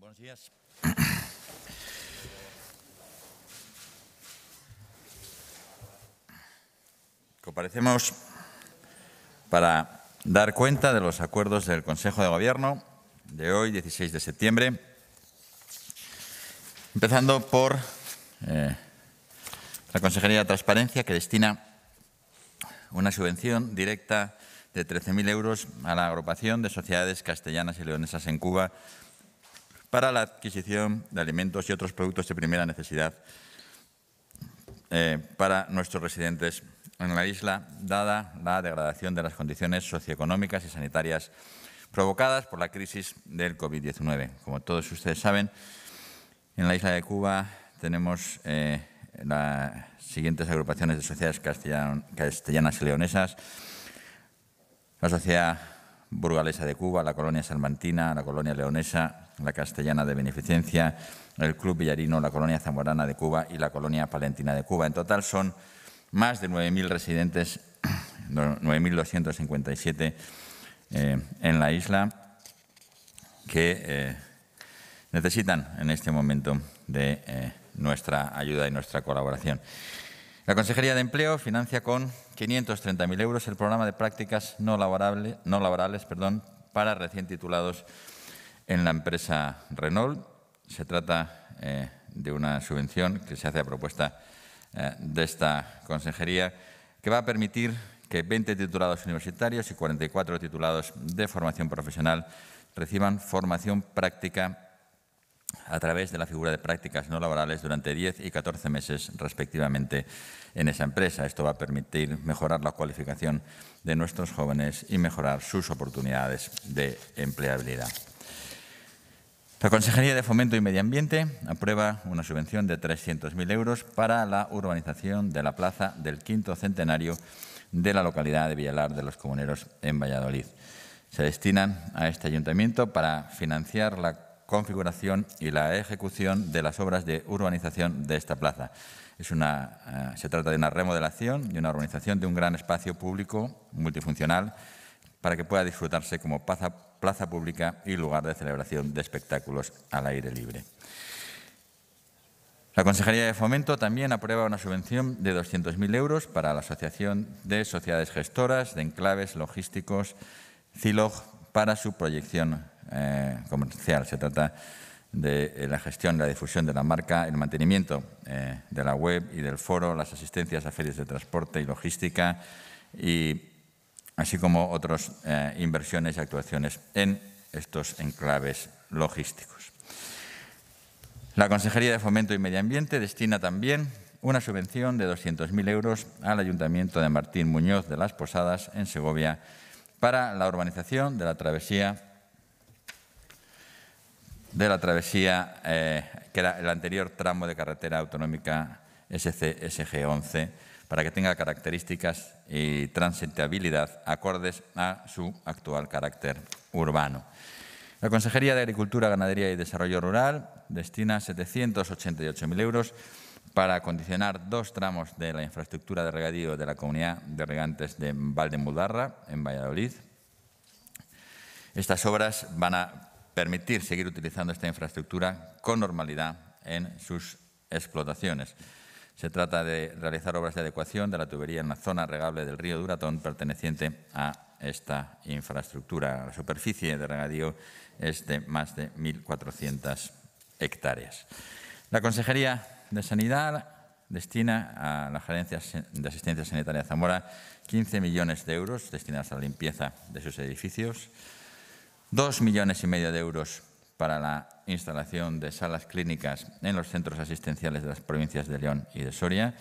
Buenos días. Comparecemos para dar cuenta de los acuerdos del Consejo de Gobierno de hoy, 16 de septiembre, empezando por eh, la Consejería de Transparencia, que destina una subvención directa de 13.000 euros a la agrupación de sociedades castellanas y leonesas en Cuba para la adquisición de alimentos y otros productos de primera necesidad eh, para nuestros residentes en la isla, dada la degradación de las condiciones socioeconómicas y sanitarias provocadas por la crisis del COVID-19. Como todos ustedes saben, en la isla de Cuba tenemos eh, las siguientes agrupaciones de sociedades castellanas y leonesas, la Sociedad Burgalesa de Cuba, la Colonia Salmantina, la Colonia Leonesa, la Castellana de Beneficencia, el Club Villarino, la Colonia Zamorana de Cuba y la Colonia Palentina de Cuba. En total son más de 9.000 residentes, 9.257 eh, en la isla que eh, necesitan en este momento de eh, nuestra ayuda y nuestra colaboración. La Consejería de Empleo financia con 530.000 euros el programa de prácticas no, laborable, no laborales perdón, para recién titulados en la empresa Renault. Se trata eh, de una subvención que se hace a propuesta eh, de esta consejería que va a permitir que 20 titulados universitarios y 44 titulados de formación profesional reciban formación práctica a través de la figura de prácticas no laborales durante 10 y 14 meses respectivamente en esa empresa. Esto va a permitir mejorar la cualificación de nuestros jóvenes y mejorar sus oportunidades de empleabilidad. La Consejería de Fomento y Medio Ambiente aprueba una subvención de 300.000 euros para la urbanización de la plaza del quinto centenario de la localidad de Villalar de los Comuneros en Valladolid. Se destinan a este ayuntamiento para financiar la configuración y la ejecución de las obras de urbanización de esta plaza. Es una, eh, se trata de una remodelación y una urbanización de un gran espacio público multifuncional para que pueda disfrutarse como plaza, plaza pública y lugar de celebración de espectáculos al aire libre. La Consejería de Fomento también aprueba una subvención de 200.000 euros para la Asociación de Sociedades Gestoras de Enclaves Logísticos CILOG para su proyección eh, comercial. Se trata de eh, la gestión, la difusión de la marca, el mantenimiento eh, de la web y del foro, las asistencias a ferias de transporte y logística, y así como otras inversiones y actuaciones en estos enclaves logísticos. La Consejería de Fomento y Medio Ambiente destina también una subvención de 200.000 euros al Ayuntamiento de Martín Muñoz de las Posadas, en Segovia, para la urbanización de la travesía de la travesía, eh, que era el anterior tramo de carretera autonómica SC-SG11, para que tenga características y transitabilidad acordes a su actual carácter urbano. La Consejería de Agricultura, Ganadería y Desarrollo Rural destina 788.000 euros para acondicionar dos tramos de la infraestructura de regadío de la comunidad de regantes de Valdemudarra, en Valladolid. Estas obras van a permitir seguir utilizando esta infraestructura con normalidad en sus explotaciones. Se trata de realizar obras de adecuación de la tubería en la zona regable del río Duratón perteneciente a esta infraestructura. La superficie de regadío es de más de 1.400 hectáreas. La Consejería de Sanidad destina a la Gerencia de Asistencia Sanitaria de Zamora 15 millones de euros destinados a la limpieza de sus edificios, Dos millones y medio de euros para la instalación de salas clínicas en los centros asistenciales de las provincias de León y de Soria.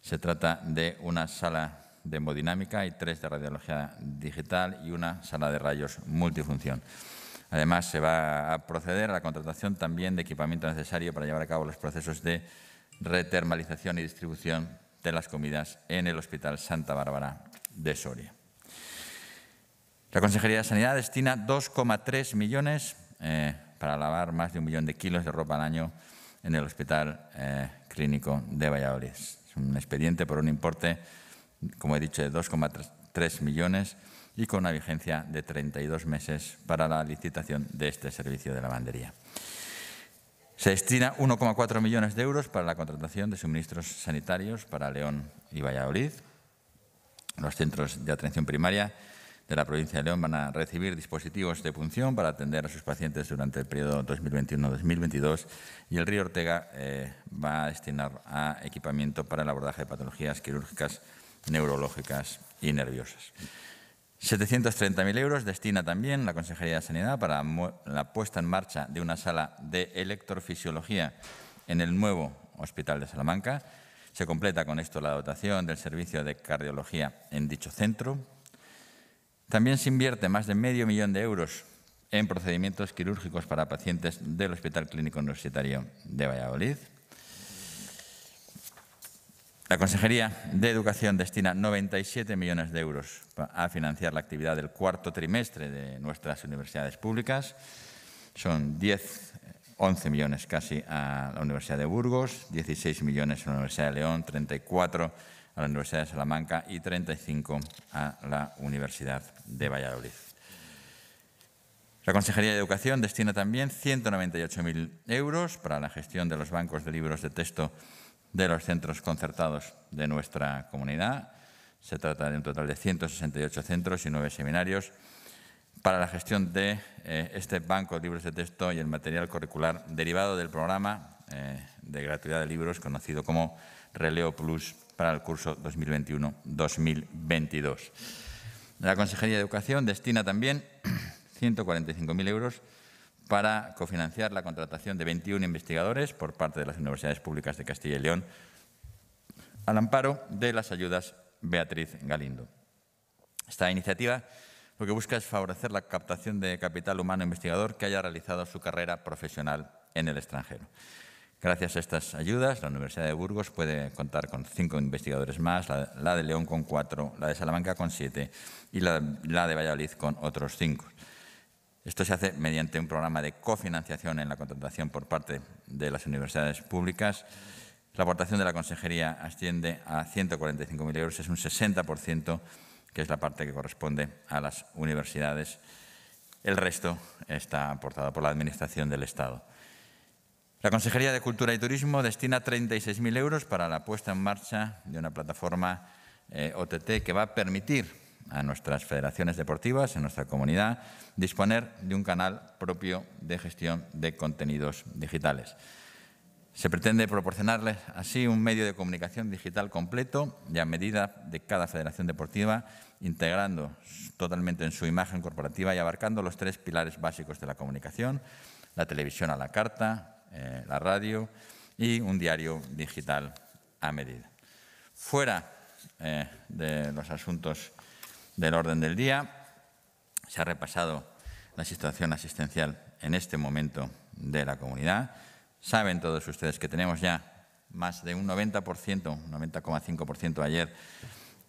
Se trata de una sala de hemodinámica y tres de radiología digital y una sala de rayos multifunción. Además, se va a proceder a la contratación también de equipamiento necesario para llevar a cabo los procesos de retermalización y distribución de las comidas en el Hospital Santa Bárbara de Soria. La Consejería de Sanidad destina 2,3 millones eh, para lavar más de un millón de kilos de ropa al año en el Hospital eh, Clínico de Valladolid. Es un expediente por un importe, como he dicho, de 2,3 millones y con una vigencia de 32 meses para la licitación de este servicio de lavandería. Se destina 1,4 millones de euros para la contratación de suministros sanitarios para León y Valladolid. Los centros de atención primaria de la provincia de León van a recibir dispositivos de punción para atender a sus pacientes durante el periodo 2021-2022 y el Río Ortega eh, va a destinar a equipamiento para el abordaje de patologías quirúrgicas, neurológicas y nerviosas. 730.000 euros destina también la Consejería de Sanidad para la puesta en marcha de una sala de electrofisiología en el nuevo Hospital de Salamanca. Se completa con esto la dotación del servicio de cardiología en dicho centro. También se invierte más de medio millón de euros en procedimientos quirúrgicos para pacientes del Hospital Clínico Universitario de Valladolid. La Consejería de Educación destina 97 millones de euros a financiar la actividad del cuarto trimestre de nuestras universidades públicas. Son 10, 11 millones casi a la Universidad de Burgos, 16 millones a la Universidad de León, 34 a la Universidad de Salamanca y 35 a la Universidad de Valladolid. La Consejería de Educación destina también 198.000 euros para la gestión de los bancos de libros de texto de los centros concertados de nuestra comunidad. Se trata de un total de 168 centros y nueve seminarios para la gestión de eh, este banco de libros de texto y el material curricular derivado del programa eh, de gratuidad de libros conocido como Releo Plus para el curso 2021-2022. La Consejería de Educación destina también 145.000 euros para cofinanciar la contratación de 21 investigadores por parte de las universidades públicas de Castilla y León al amparo de las ayudas Beatriz Galindo. Esta iniciativa lo que busca es favorecer la captación de capital humano investigador que haya realizado su carrera profesional en el extranjero. Gracias a estas ayudas, la Universidad de Burgos puede contar con cinco investigadores más, la, de León con cuatro, la de Salamanca con siete y la de Valladolid con otros cinco. Esto se hace mediante un programa de cofinanciación en la contratación por parte de las universidades públicas. La aportación de la consejería asciende a 145.000 euros, es un 60%, que es la parte que corresponde a las universidades. El resto está aportado por la Administración del Estado. La Consejería de Cultura y Turismo destina 36.000 euros para la puesta en marcha de una plataforma eh, OTT que va a permitir a nuestras federaciones deportivas en nuestra comunidad disponer de un canal propio de gestión de contenidos digitales. Se pretende proporcionarles así un medio de comunicación digital completo y a medida de cada federación deportiva, integrando totalmente en su imagen corporativa y abarcando los tres pilares básicos de la comunicación, la televisión a la carta, eh, la radio y un diario digital a medida. Fuera eh, de los asuntos del orden del día. Se ha repasado la situación asistencial en este momento de la comunidad. Saben todos ustedes que tenemos ya más de un 90%, 90,5% ayer,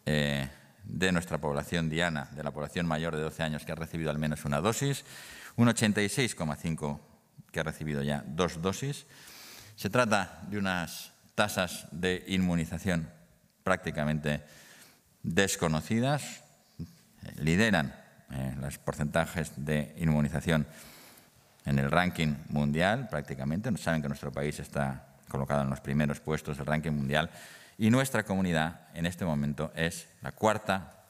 eh, de nuestra población diana, de la población mayor de 12 años que ha recibido al menos una dosis, un 86,5% que ha recibido ya dos dosis. Se trata de unas tasas de inmunización prácticamente desconocidas, lideran eh, los porcentajes de inmunización en el ranking mundial prácticamente. Saben que nuestro país está colocado en los primeros puestos del ranking mundial y nuestra comunidad en este momento es la cuarta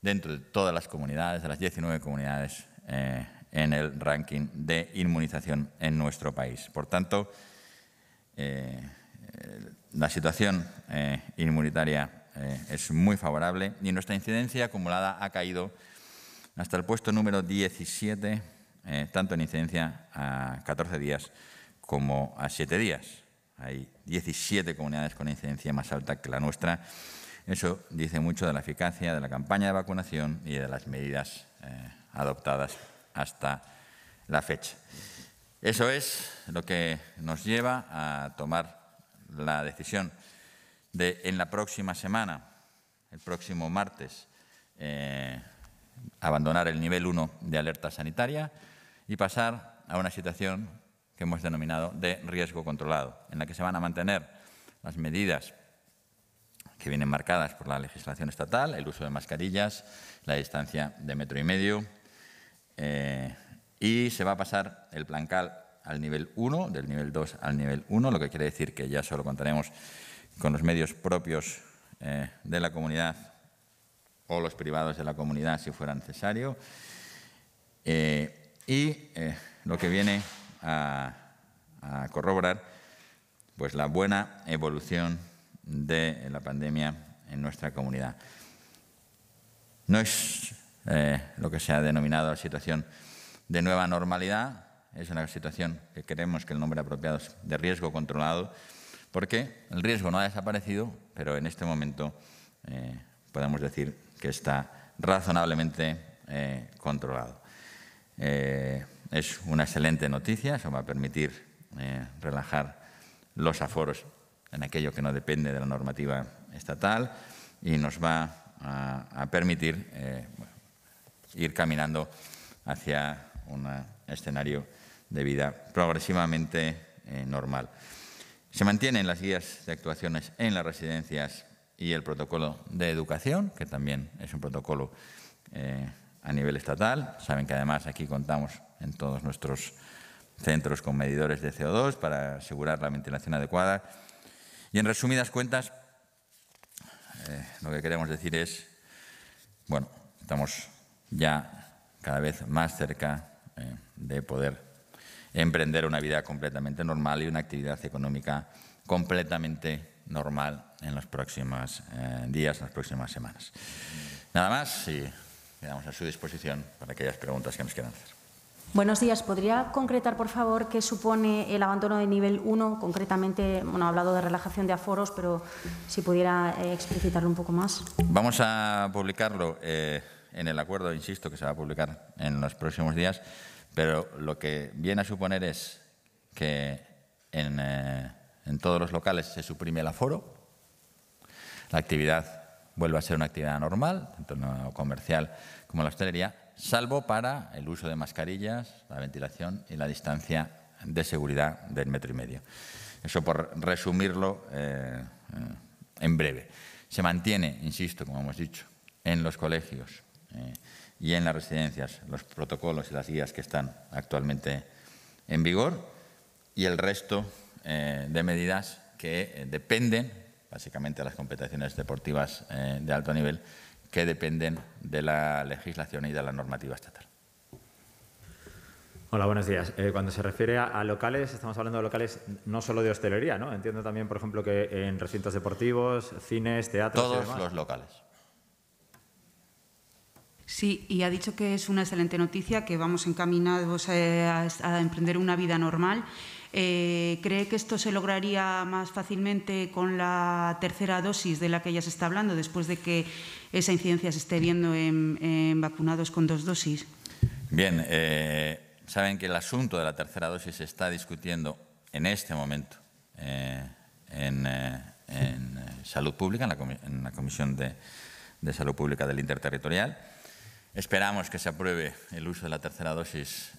dentro de todas las comunidades, de las 19 comunidades eh, en el ranking de inmunización en nuestro país. Por tanto, eh, la situación inmunitaria eh, es muy favorable y nuestra incidencia acumulada ha caído hasta el puesto número 17, eh, tanto en incidencia a 14 días como a 7 días. Hay 17 comunidades con incidencia más alta que la nuestra. Eso dice mucho de la eficacia de la campaña de vacunación y de las medidas eh, adoptadas hasta la fecha. Eso es lo que nos lleva a tomar la decisión de en la próxima semana, el próximo martes, eh, abandonar el nivel 1 de alerta sanitaria y pasar a una situación que hemos denominado de riesgo controlado, en la que se van a mantener las medidas que vienen marcadas por la legislación estatal, el uso de mascarillas, la distancia de metro y medio, eh, y se va a pasar el plancal al nivel 1, del nivel 2 al nivel 1, lo que quiere decir que ya solo contaremos con los medios propios eh, de la comunidad o los privados de la comunidad si fuera necesario. Eh, y lo que viene a, a corroborar pues, la buena evolución de la pandemia en nuestra comunidad. No es eh, lo que se ha denominado la situación de nueva normalidad, es una situación que queremos que el nombre apropiado es de riesgo controlado, porque el riesgo no ha desaparecido, pero en este momento eh, podemos decir que está razonablemente eh, controlado. es una excelente noticia, eso va a permitir relajar los aforos en aquello que no depende de la normativa estatal y nos va a, permitir ir caminando hacia un escenario de vida progresivamente eh, normal. Se mantienen las guías de actuaciones en las residencias y el protocolo de educación, que también es un protocolo eh, a nivel estatal. Saben que además aquí contamos en todos nuestros centros con medidores de CO2 para asegurar la ventilación adecuada. Y en resumidas cuentas, eh, lo que queremos decir es, bueno, estamos ya cada vez más cerca eh, de poder emprender una vida completamente normal y una actividad económica completamente normal en los próximos eh, días, en las próximas semanas. Nada más y quedamos a su disposición para aquellas preguntas que nos quieran hacer. Buenos días. ¿Podría concretar, por favor, qué supone el abandono de nivel 1? Concretamente, bueno, ha hablado de relajación de aforos, pero si pudiera eh, explicitarlo un poco más. Vamos a publicarlo eh, en el acuerdo, insisto, que se va a publicar en los próximos días, pero lo que viene a suponer es que en, eh, todos los locales se suprime el aforo, la actividad vuelve a ser una actividad normal, tanto en comercial como la hostelería, salvo para el uso de mascarillas, la ventilación y la distancia de seguridad del metro y medio. Eso por resumirlo eh, eh, en breve. Se mantiene, insisto, como hemos dicho, en los colegios eh, y en las residencias los protocolos y las guías que están actualmente en vigor y el resto de medidas que dependen básicamente de las competiciones deportivas de alto nivel que dependen de la legislación y de la normativa estatal. Hola, buenos días. Eh, cuando se refiere a, locales, estamos hablando de locales no solo de hostelería, ¿no? Entiendo también, por ejemplo, que en recintos deportivos, cines, teatros. Todos los locales. Sí, y ha dicho que es una excelente noticia, que vamos encaminados eh, a emprender una vida normal eh, ¿Cree que esto se lograría más fácilmente con la tercera dosis de la que ya se está hablando, después de que esa incidencia se esté viendo en, vacunados con dos dosis? Bien, eh, saben que el asunto de la tercera dosis se está discutiendo en este momento eh, en, Salud Pública, en la, Comisión de, de Salud Pública del Interterritorial. Esperamos que se apruebe el uso de la tercera dosis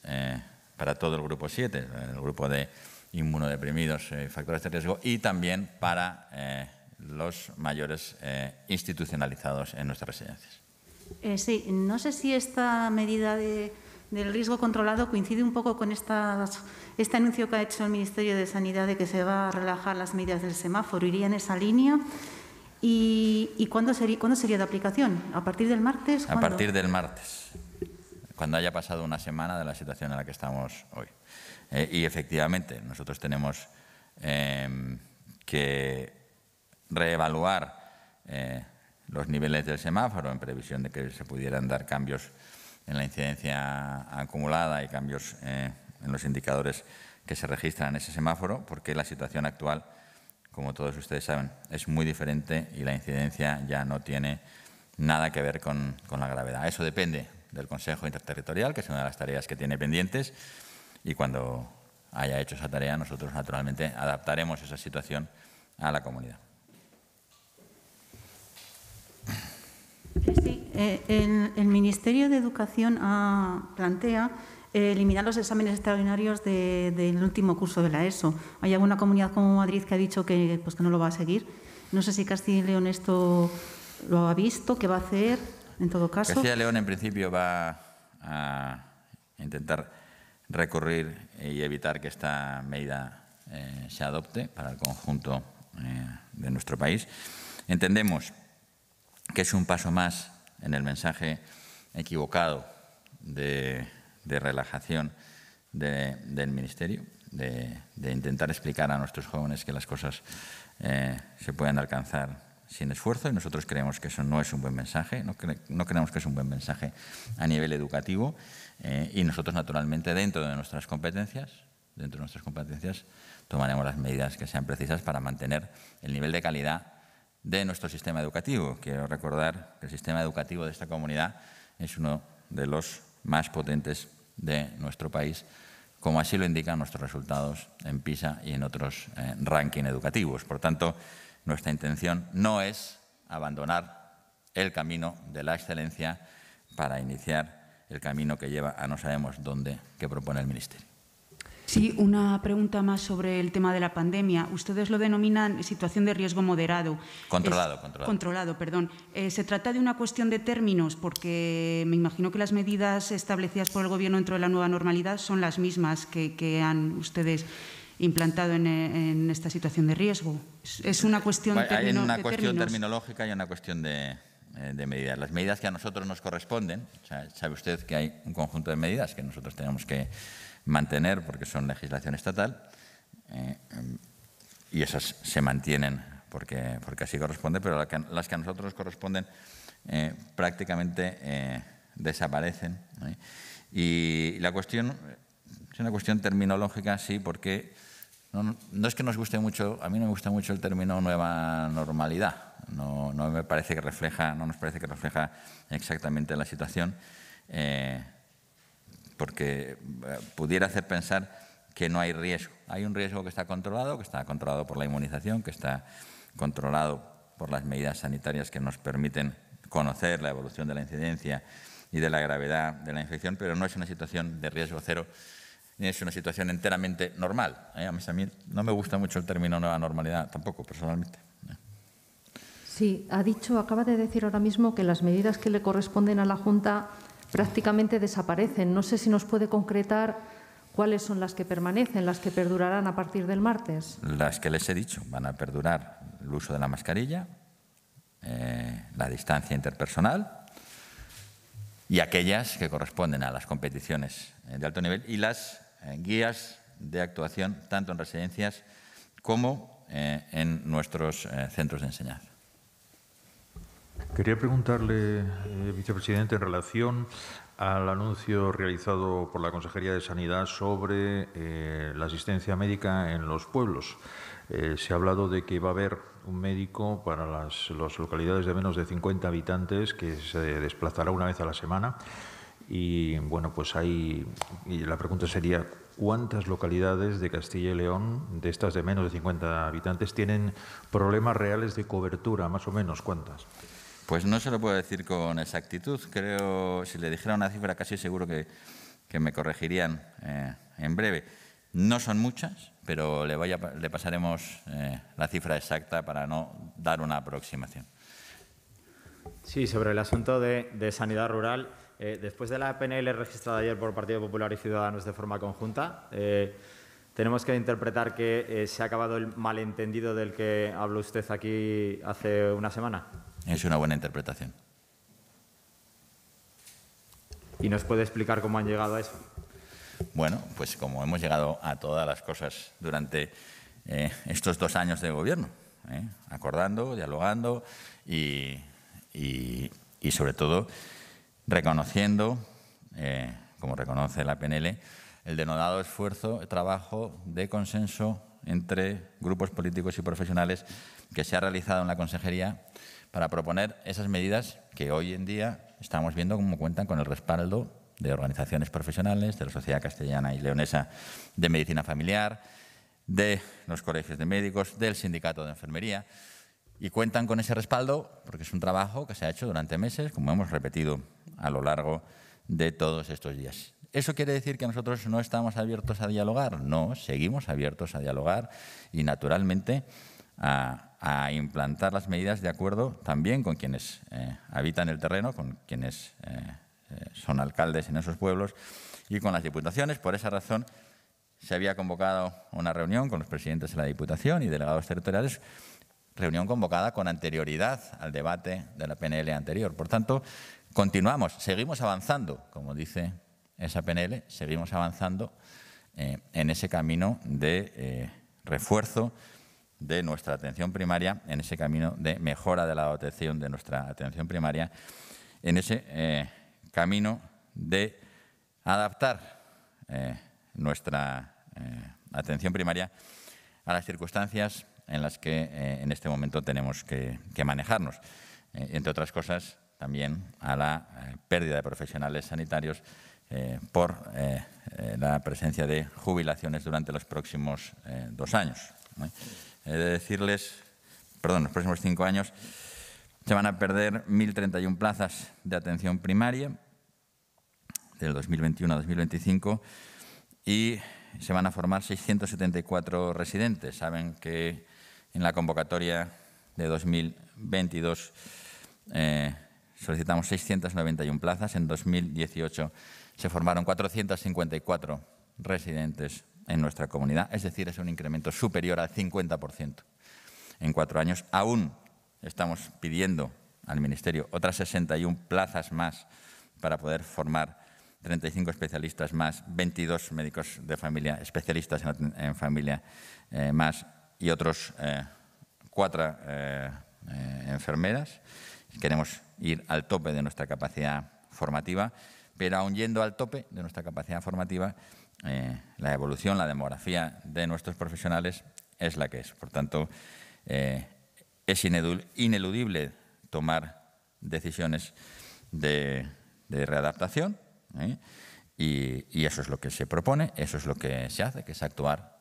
para todo el grupo 7, el grupo de inmunodeprimidos y factores de riesgo, y también para eh, los mayores eh, institucionalizados en nuestras residencias. Eh, sí, no sé si esta medida de, del riesgo controlado coincide un poco con estas, este anuncio que ha hecho el Ministerio de Sanidad de que se va a relajar las medidas del semáforo. ¿Iría en esa línea? ¿Y, y cuándo, sería, cuándo sería de aplicación? ¿A partir del martes? A partir del martes cuando haya pasado una semana de la situación en la que estamos hoy. Eh, y efectivamente, nosotros tenemos em, que reevaluar eh, los niveles del semáforo en previsión de que se pudieran dar cambios en la incidencia acumulada y cambios eh, en los indicadores que se registran en ese semáforo, porque la situación actual, como todos ustedes saben, es muy diferente y la incidencia ya no tiene nada que ver con, con la gravedad. Eso depende del Consejo Interterritorial, que es una de las tareas que tiene pendientes, y cuando haya hecho esa tarea, nosotros naturalmente adaptaremos esa situación a la comunidad. Sí, eh, el, Ministerio de Educación ah, plantea eh, eliminar los exámenes extraordinarios del último curso de la ESO. ¿Hay alguna comunidad como Madrid que ha dicho que, pues, que no lo va a seguir? No sé si Castilla y León esto lo ha visto, qué va a hacer, en todo caso. Castilla y León, en principio, va a intentar recurrir y evitar que esta medida eh, se adopte para el conjunto eh, de nuestro país. Entendemos que es un paso más en el mensaje equivocado de, relajación del Ministerio, de, intentar explicar a nuestros jóvenes que las cosas eh, se pueden alcanzar sin esfuerzo y nosotros creemos que eso no es un buen mensaje, no, creemos que es un buen mensaje a nivel educativo eh, y nosotros naturalmente dentro de nuestras competencias, dentro de nuestras competencias tomaremos las medidas que sean precisas para mantener el nivel de calidad de nuestro sistema educativo. Quiero recordar que el sistema educativo de esta comunidad es uno de los más potentes de nuestro país, como así lo indican nuestros resultados en PISA y en otros eh, rankings educativos. Por tanto, nuestra intención no es abandonar el camino de la excelencia para iniciar el camino que lleva a no sabemos dónde que propone el Ministerio. Sí, una pregunta más sobre el tema de la pandemia. Ustedes lo denominan situación de riesgo moderado. Controlado, controlado. Controlado, perdón. Eh, ¿Se trata de una cuestión de términos? Porque me imagino que las medidas establecidas por el Gobierno dentro de la nueva normalidad son las mismas que, han ustedes implantado en, esta situación de riesgo. Es una cuestión, Hay una cuestión terminológica y una cuestión de, eh, de medidas. Las medidas que a nosotros nos corresponden, sabe usted que hay un conjunto de medidas que nosotros tenemos que mantener porque son legislación estatal eh, y esas se mantienen porque, porque así corresponde, pero las que a nosotros nos corresponden eh, prácticamente eh, desaparecen. Y la cuestión es una cuestión terminológica, sí, porque no, no, es que nos guste mucho, a mí no me gusta mucho el término nueva normalidad, no, no me parece que refleja, no nos parece que refleja exactamente la situación porque eh, pudiera hacer pensar que no hay riesgo. Hay un riesgo que está controlado, que está controlado por la inmunización, que está controlado por las medidas sanitarias que nos permiten conocer la evolución de la incidencia y de la gravedad de la infección, pero no es una situación de riesgo cero ni es una situación enteramente normal. ¿eh? A, mí, no me gusta mucho el término nueva normalidad, tampoco personalmente. Sí, ha dicho, acaba de decir ahora mismo que las medidas que le corresponden a la Junta prácticamente desaparecen. No sé si nos puede concretar cuáles son las que permanecen, las que perdurarán a partir del martes. Las que les he dicho, van a perdurar el uso de la mascarilla, eh, la distancia interpersonal y aquellas que corresponden a las competiciones eh, de alto nivel y las eh, guías de actuación tanto en residencias como en nuestros centros de enseñanza. Quería preguntarle, eh, vicepresidente, en relación al anuncio realizado por la Consejería de Sanidad sobre eh, la asistencia médica en los pueblos. Eh, se ha hablado de que va a haber un médico para las, localidades de menos de 50 habitantes que se desplazará una vez a la semana. Y bueno, pues ahí la pregunta sería, ¿cuántas localidades de Castilla y León, de estas de menos de 50 habitantes, tienen problemas reales de cobertura? Más o menos, ¿cuántas? Pues no se lo puedo decir con exactitud. Creo, si le dijera una cifra, casi seguro que, me corregirían eh, en breve. No son muchas, pero le, le pasaremos eh, la cifra exacta para no dar una aproximación. Sí, sobre el asunto de, sanidad rural, eh, después de la PNL registrada ayer por Partido Popular y Ciudadanos de forma conjunta, tenemos que interpretar que se ha acabado el malentendido del que habló usted aquí hace una semana. Es una buena interpretación. ¿Y nos puede explicar cómo han llegado a eso? Bueno, pues como hemos llegado a todas las cosas durante eh, estos dos años de gobierno, ¿eh? acordando, dialogando y, sobre todo reconociendo, eh, como reconoce la PNL, el denodado esfuerzo, trabajo de consenso entre grupos políticos y profesionales que se ha realizado en la Consejería para proponer esas medidas que hoy en día estamos viendo cómo cuentan con el respaldo de organizaciones profesionales, de la Sociedad Castellana y Leonesa de Medicina Familiar, de los colegios de médicos, del Sindicato de Enfermería, y cuentan con ese respaldo porque es un trabajo que se ha hecho durante meses, como hemos repetido a lo largo de todos estos días. ¿Eso quiere decir que nosotros no estamos abiertos a dialogar? No, seguimos abiertos a dialogar y, naturalmente, a, implantar las medidas de acuerdo también con quienes habitan el terreno, con quienes son alcaldes en esos pueblos y con las diputaciones. Por esa razón se había convocado una reunión con los presidentes de la Diputación y delegados territoriales, reunión convocada con anterioridad al debate de la PNL anterior. Por tanto, continuamos, seguimos avanzando, como dice esa PNL, seguimos avanzando eh, en ese camino de eh, refuerzo de nuestra atención primaria, en ese camino de mejora de la dotación de nuestra atención primaria, en ese eh, camino de adaptar nuestra atención primaria a las circunstancias en las que en este momento tenemos que, manejarnos. entre otras cosas, también a la pérdida de profesionales sanitarios eh, por eh, eh, la presencia de jubilaciones durante los próximos dos años. He de decirles, perdón, los próximos cinco años se van a perder 1.031 plazas de atención primaria del 2021 a 2025 y se van a formar 674 residentes. Saben que en la convocatoria de 2022 solicitamos 691 plazas, en 2018 se formaron 454 residentes en nuestra comunidad, es decir, es un incremento superior al 50% en cuatro años. Aún estamos pidiendo al Ministerio otras 61 plazas más para poder formar 35 especialistas más, 22 médicos de familia, especialistas en, familia eh, más y otros eh, cuatro eh, enfermeras. Queremos ir al tope de nuestra capacidad formativa pero aún yendo al tope de nuestra capacidad formativa, eh, la evolución, la demografía de nuestros profesionales es la que es. Por tanto, eh, es ineludible tomar decisiones de, readaptación ¿eh? y, eso es lo que se propone, eso es lo que se hace, que es actuar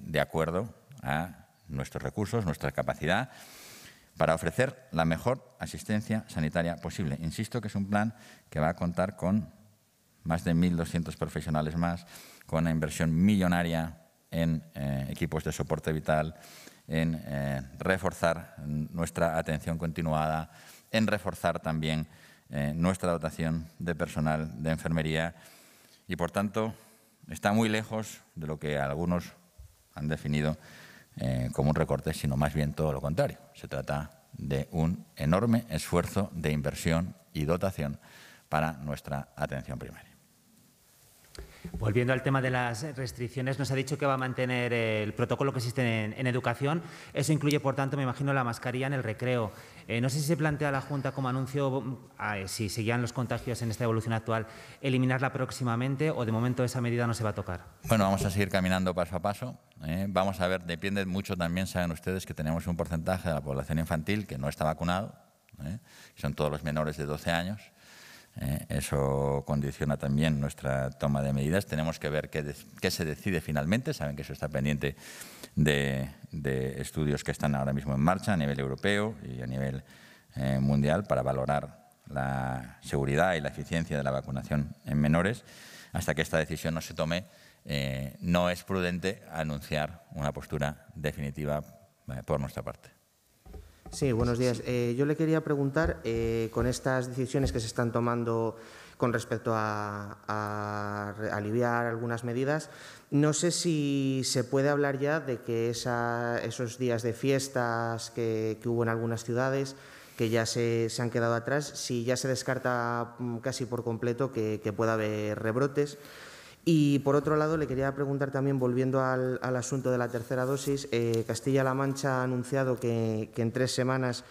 de acuerdo a nuestros recursos, nuestra capacidad para ofrecer la mejor asistencia sanitaria posible. Insisto que es un plan que va a contar con más de 1.200 profesionales más, con una inversión millonaria en eh, equipos de soporte vital, en eh, reforzar nuestra atención continuada, en reforzar también eh, nuestra dotación de personal de enfermería y, por tanto, está muy lejos de lo que algunos han definido como un recorte, sino más bien todo lo contrario. Se trata de un enorme esfuerzo de inversión y dotación para nuestra atención primaria. Volviendo al tema de las restricciones, nos ha dicho que va a mantener el protocolo que existe en, educación. Eso incluye, por tanto, me imagino, la mascarilla en el recreo. Eh, no sé si se plantea la Junta como anuncio, ah, eh, si seguían los contagios en esta evolución actual, eliminarla próximamente o de momento esa medida no se va a tocar. Bueno, vamos a seguir caminando paso a paso. ¿eh? Vamos a ver, depende mucho también, saben ustedes, que tenemos un porcentaje de la población infantil que no está vacunado. Son todos los menores de 12 años. Eh, eso condiciona también nuestra toma de medidas. Tenemos que ver qué, se decide finalmente. Saben que eso está pendiente de, estudios que están ahora mismo en marcha a nivel europeo y a nivel eh, mundial para valorar la seguridad y la eficiencia de la vacunación en menores. Hasta que esta decisión no se tome, eh, no es prudente anunciar una postura definitiva por nuestra parte. Sí, buenos días. Eh, yo le quería preguntar, eh, con estas decisiones que se están tomando con respecto a, aliviar algunas medidas, no sé si se puede hablar ya de que esos días de fiestas que, hubo en algunas ciudades, que ya se, han quedado atrás, si ya se descarta mm, casi por completo que pueda haber rebrotes. Y por otro lado, le quería preguntar también, volviendo al, asunto de la tercera dosis, eh, Castilla-La Mancha ha anunciado que, en tres semanas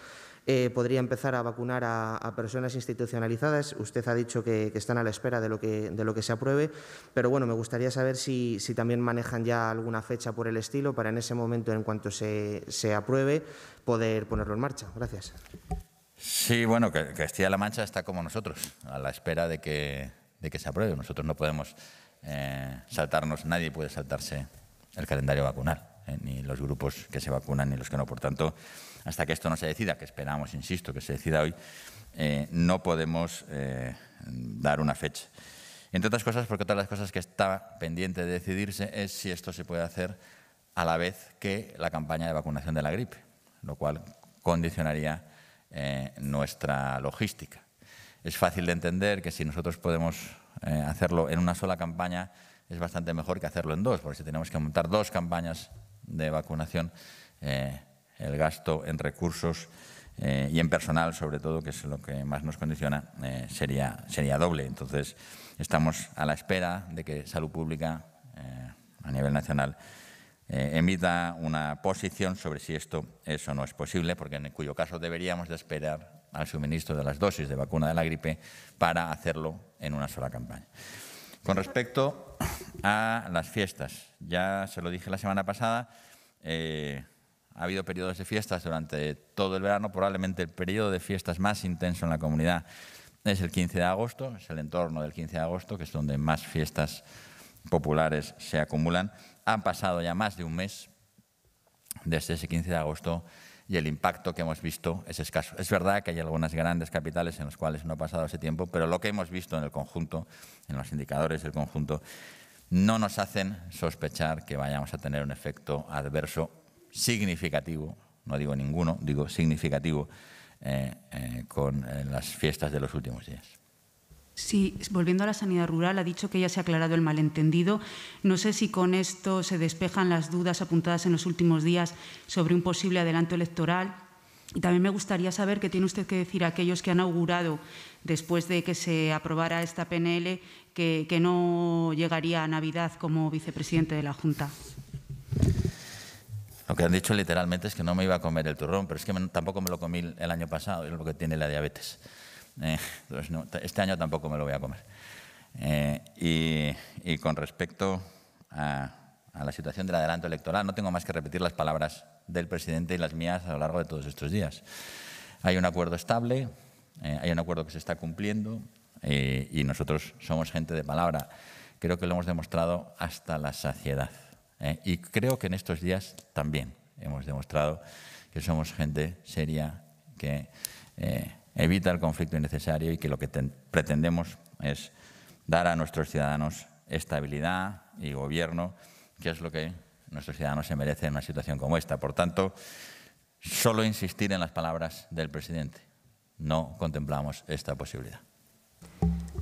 eh, podría empezar a vacunar a, personas institucionalizadas. Usted ha dicho que, están a la espera de lo que, se apruebe, pero bueno, me gustaría saber si, también manejan ya alguna fecha por el estilo para en ese momento, en cuanto se, apruebe, poder ponerlo en marcha. Gracias. Sí, bueno, Castilla-La Mancha está como nosotros, a la espera de que se apruebe. Nosotros no podemos eh, saltarnos, nadie puede saltarse el calendario vacunal, eh, ni los grupos que se vacunan ni los que no. Por tanto, hasta que esto no se decida, que esperamos, insisto, que se decida hoy, eh, no podemos dar una fecha. Entre otras cosas, porque otra de las cosas que está pendiente de decidirse es si esto se puede hacer a la vez que la campaña de vacunación de la gripe, lo cual condicionaría nuestra logística. Es fácil de entender que si nosotros podemos eh, hacerlo en una sola campaña, es bastante mejor que hacerlo en dos, porque si tenemos que montar dos campañas de vacunación, eh, el gasto en recursos y en personal, sobre todo, que es lo que más nos condiciona, sería, sería doble. Entonces, estamos a la espera de que Salud Pública, a nivel nacional, eh, emita una posición sobre si esto es o no es posible, porque en cuyo caso deberíamos de esperar al suministro de las dosis de vacuna de la gripe para hacerlo en una sola campaña. Con respecto a las fiestas, ya se lo dije la semana pasada, eh, ha habido periodos de fiestas durante todo el verano, probablemente el periodo de fiestas más intenso en la comunidad es el 15 de agosto, es el entorno del 15 de agosto, que es donde más fiestas populares se acumulan. Han pasado ya más de un mes desde ese 15 de agosto y el impacto que hemos visto es escaso. Es verdad que hay algunas grandes capitales en las cuales no ha pasado ese tiempo, pero lo que hemos visto en el conjunto, en los indicadores del conjunto, no nos hacen sospechar que vayamos a tener un efecto adverso significativo, no digo ninguno, digo significativo, eh, eh, con eh, las fiestas de los últimos días. Sí, volviendo a la sanidad rural, ha dicho que ya se ha aclarado el malentendido. No sé si con esto se despejan las dudas apuntadas en los últimos días sobre un posible adelanto electoral. Y también me gustaría saber qué tiene usted que decir a aquellos que han augurado, después de que se aprobara esta PNL, que, no llegaría a Navidad como vicepresidente de la Junta. Lo que han dicho literalmente es que no me iba a comer el turrón, pero es que tampoco me lo comí el año pasado, es lo que tiene la diabetes. Eh, este año tampoco me lo voy a comer. Eh, y, con respecto a, la situación del adelanto electoral, no tengo más que repetir las palabras del presidente y las mías a lo largo de todos estos días. Hay un acuerdo estable, eh, hay un acuerdo que se está cumpliendo y nosotros somos gente de palabra. Creo que lo hemos demostrado hasta la saciedad. y creo que en estos días también hemos demostrado que somos gente seria, que evita el conflicto innecesario y que lo que pretendemos es dar a nuestros ciudadanos estabilidad y gobierno, que es lo que nuestros ciudadanos se merecen en una situación como esta. Por tanto, solo insistir en las palabras del presidente. No contemplamos esta posibilidad.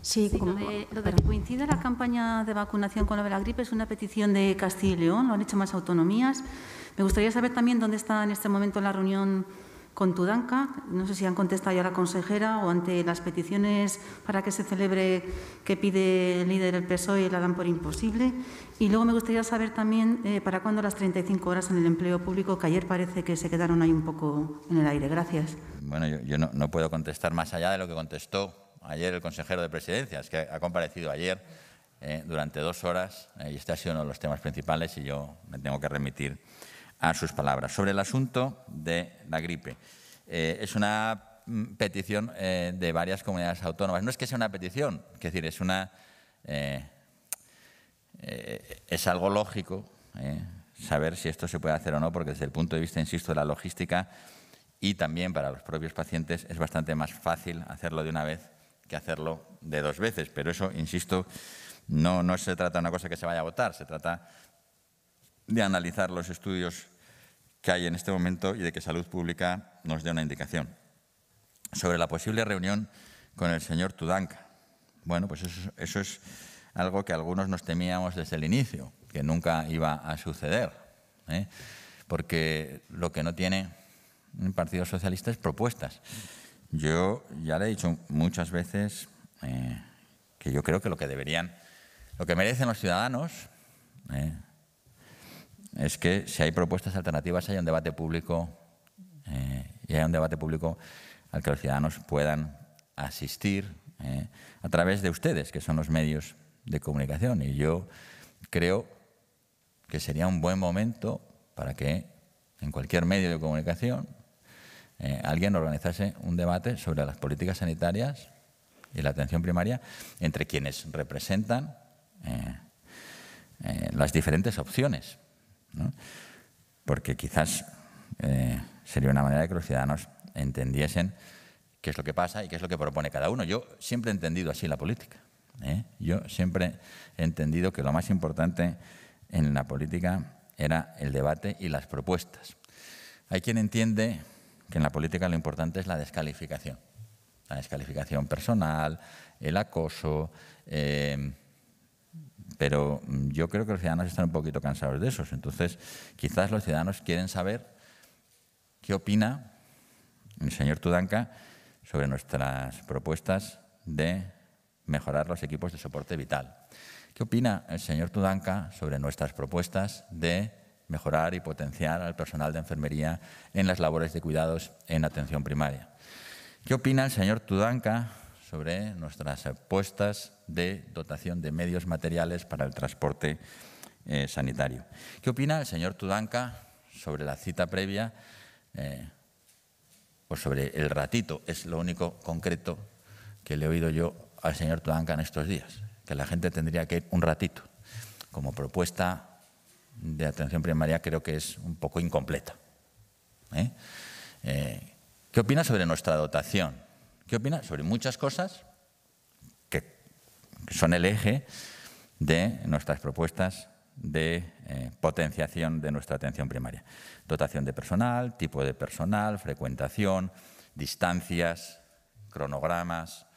Sí, lo, de, que coincida la campaña de vacunación con lo de la gripe es una petición de Castilla y León, lo han hecho más autonomías. Me gustaría saber también dónde está en este momento la reunión con Tudanca. No sé si han contestado ya la consejera o ante las peticiones para que se celebre que pide el líder del PSOE la dan por imposible. Y luego me gustaría saber también eh, para cuándo las 35 horas en el empleo público, que ayer parece que se quedaron ahí un poco en el aire. Gracias. Bueno, yo, no, puedo contestar más allá de lo que contestó ayer el consejero de Presidencia. Es que ha comparecido ayer eh, durante dos horas eh, y este ha sido uno de los temas principales y yo me tengo que remitir a sus palabras. Sobre el asunto de la gripe. Eh, es una mm, petición eh, de varias comunidades autónomas. No es que sea una petición, es decir, es una eh, es algo lógico saber si esto se puede hacer o no, porque desde el punto de vista, insisto, de la logística y también para los propios pacientes es bastante más fácil hacerlo de una vez que hacerlo de dos veces. Pero eso, insisto, no, no se trata de una cosa que se vaya a votar, se trata de analizar los estudios que hay en este momento y de que Salud Pública nos dé una indicación. Sobre la posible reunión con el señor Tudanka. Bueno, pues eso, es algo que algunos nos temíamos desde el inicio, que nunca iba a suceder. ¿eh? Porque lo que no tiene un Partido Socialista es propuestas. Yo ya le he dicho muchas veces eh, que yo creo que lo que deberían, lo que merecen los ciudadanos, ¿eh? Es que si hay propuestas alternativas haya un debate público eh, y haya un debate público al que los ciudadanos puedan asistir eh, a través de ustedes, que son los medios de comunicación. Y yo creo que sería un buen momento para que en cualquier medio de comunicación eh, alguien organizase un debate sobre las políticas sanitarias y la atención primaria entre quienes representan las diferentes opciones porque quizás eh, sería una manera de que los ciudadanos entendiesen qué es lo que pasa y qué es lo que propone cada uno. Yo siempre he entendido así la política. ¿eh? Yo siempre he entendido que lo más importante en la política era el debate y las propuestas. Hay quien entiende que en la política lo importante es la descalificación. La descalificación personal, el acoso, eh, pero yo creo que los ciudadanos están un poquito cansados de eso. Entonces, quizás los ciudadanos quieren saber qué opina el señor Tudanca sobre nuestras propuestas de mejorar los equipos de soporte vital. ¿Qué opina el señor Tudanca sobre nuestras propuestas de mejorar y potenciar al personal de enfermería en las labores de cuidados en atención primaria? ¿Qué opina el señor Tudanca sobre nuestras apuestas de dotación de medios materiales para el transporte eh, sanitario? ¿Qué opina el señor Tudanca sobre la cita previa eh, o sobre el ratito? Es lo único concreto que le he oído yo al señor Tudanca en estos días, que la gente tendría que ir un ratito. Como propuesta de atención primaria creo que es un poco incompleta. ¿eh? Qué opina sobre nuestra dotación? ¿Qué opina sobre muchas cosas que, son el eje de nuestras propuestas de eh, potenciación de nuestra atención primaria? Dotación de personal, tipo de personal, frecuentación, distancias, cronogramas,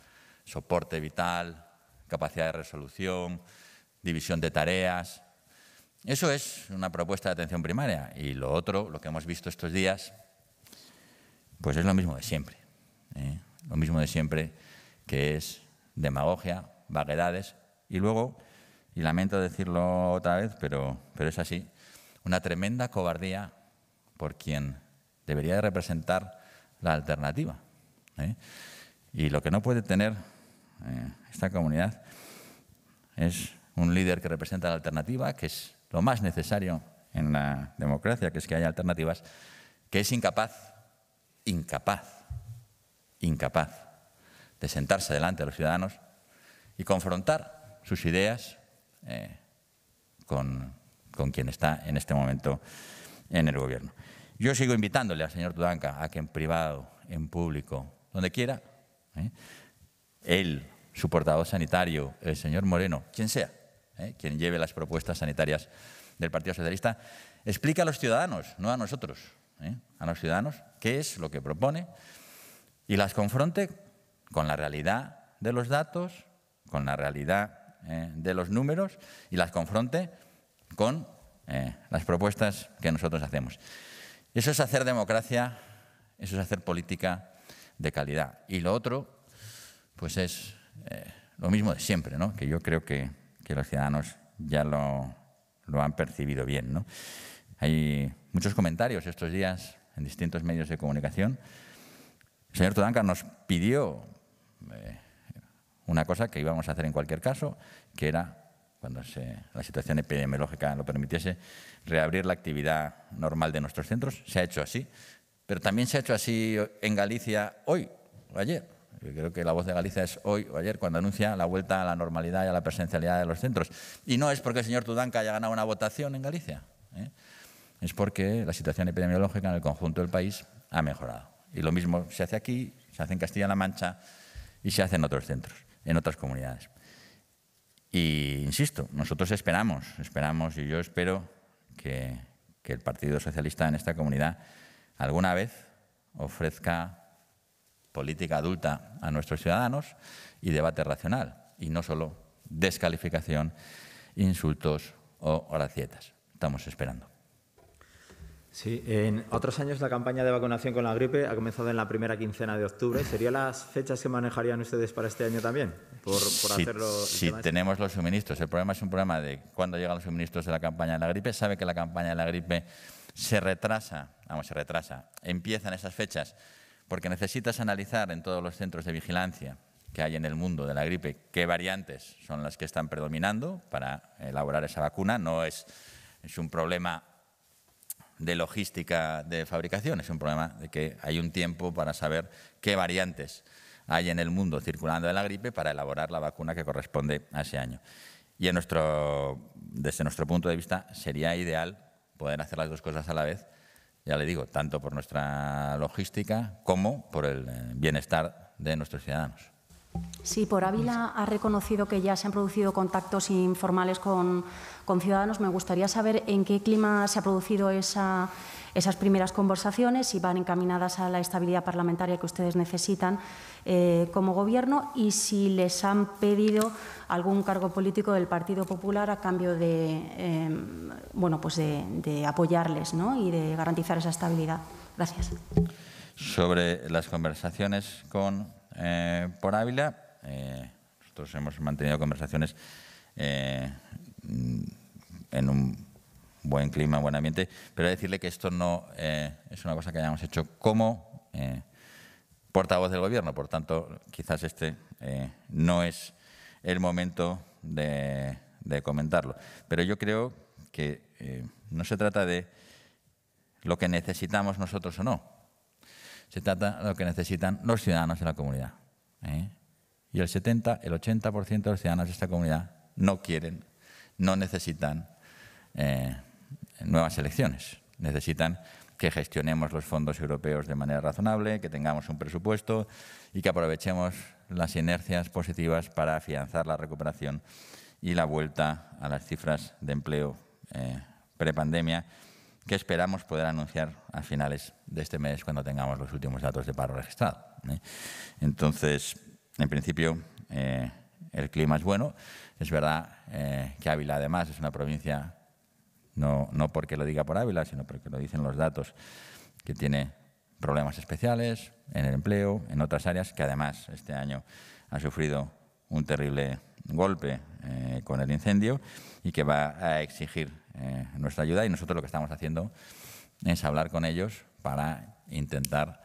soporte vital, capacidad de resolución, división de tareas, eso es una propuesta de atención primaria. Y lo otro, lo que hemos visto estos días, pues es lo mismo de siempre. ¿eh? Lo mismo de siempre, que es demagogia, vaguedades y luego, y lamento decirlo otra vez, pero, pero es así, una tremenda cobardía por quien debería de representar la alternativa. ¿eh? Y lo que no puede tener eh, esta comunidad es un líder que representa la alternativa, que es lo más necesario en la democracia, que es que haya alternativas, que es incapaz, incapaz, incapaz de sentarse delante de los ciudadanos y confrontar sus ideas eh, con, quien está en este momento en el gobierno. Yo sigo invitándole al señor Tudanca a que en privado, en público, donde quiera, eh, él, su portavoz sanitario, el señor Moreno, quien sea, ¿eh? quien lleve las propuestas sanitarias del Partido Socialista, explica a los ciudadanos, no a nosotros, ¿eh? a los ciudadanos, qué es lo que propone y las confronte con la realidad de los datos, con la realidad ¿eh? de los números y las confronte con las propuestas que nosotros hacemos. Eso es hacer democracia, eso es hacer política de calidad. Y lo otro, pues es lo mismo de siempre, ¿no? que yo creo que que los ciudadanos ya lo, han percibido bien. ¿no? Hay muchos comentarios estos días en distintos medios de comunicación. El señor Tudanca nos pidió eh, una cosa que íbamos a hacer en cualquier caso, que era, cuando la situación epidemiológica lo permitiese, reabrir la actividad normal de nuestros centros. Se ha hecho así, pero también se ha hecho así en Galicia hoy o ayer. Yo creo que la voz de Galicia es hoy o ayer cuando anuncia la vuelta a la normalidad y a la presencialidad de los centros. Y no es porque el señor Tudanca haya ganado una votación en Galicia, ¿eh? es porque la situación epidemiológica en el conjunto del país ha mejorado. Y lo mismo se hace aquí, se hace en Castilla-La Mancha y se hace en otros centros, en otras comunidades. Y insisto, nosotros esperamos, esperamos y yo espero que, el Partido Socialista en esta comunidad alguna vez ofrezca política adulta a nuestros ciudadanos y debate racional, y no solo descalificación, insultos o gracietas. Estamos esperando. Sí, en otros años la campaña de vacunación con la gripe ha comenzado en la primera quincena de octubre. ¿Serían las fechas que manejarían ustedes para este año también? Por, hacerlo. Si tenemos los suministros. El problema es un problema de cuándo llegan los suministros de la campaña de la gripe. Sabe que la campaña de la gripe se retrasa, vamos, se retrasa. Empiezan esas fechas porque necesitas analizar en todos los centros de vigilancia que hay en el mundo de la gripe qué variantes son las que están predominando para elaborar esa vacuna. No es, es un problema de logística de fabricación, es un problema de que hay un tiempo para saber qué variantes hay en el mundo circulando de la gripe para elaborar la vacuna que corresponde a ese año. Y en nuestro, desde nuestro punto de vista sería ideal poder hacer las dos cosas a la vez ya le digo, tanto por nuestra logística como por el eh, bienestar de nuestros ciudadanos. Sí, por Ávila ha reconocido que ya se han producido contactos informales con, ciudadanos. Me gustaría saber en qué clima se ha producido esa, esas primeras conversaciones, si van encaminadas a la estabilidad parlamentaria que ustedes necesitan eh, como Gobierno y si les han pedido algún cargo político del Partido Popular a cambio de, em, bueno, pues de, apoyarles y de garantizar esa estabilidad. Gracias. Sobre las conversaciones con eh, por Ávila, eh, nosotros hemos mantenido conversaciones eh, en un buen clima, buen ambiente, pero decirle que esto no eh, es una cosa que hayamos hecho como portavoz del Gobierno. Por tanto, quizás este no es el momento de, comentarlo. Pero yo creo que no se trata de lo que necesitamos nosotros o no. Se trata de lo que necesitan los ciudadanos de la comunidad y el 70, el 80% de los ciudadanos de esta comunidad no quieren, no necesitan eh, nuevas elecciones. Necesitan que gestionemos los fondos europeos de manera razonable, que tengamos un presupuesto y que aprovechemos las inercias positivas para afianzar la recuperación y la vuelta a las cifras de empleo eh, prepandemia que esperamos poder anunciar a finales de este mes cuando tengamos los últimos datos de paro registrado. ¿eh? Entonces, en principio, eh, el clima es bueno. Es verdad eh, que Ávila, además, es una provincia, no, no porque lo diga por Ávila, sino porque lo dicen los datos, que tiene problemas especiales en el empleo, en otras áreas, que además este año ha sufrido un terrible golpe con el incendio y que va a exigir nuestra ayuda. Y nosotros lo que estamos haciendo es hablar con ellos para intentar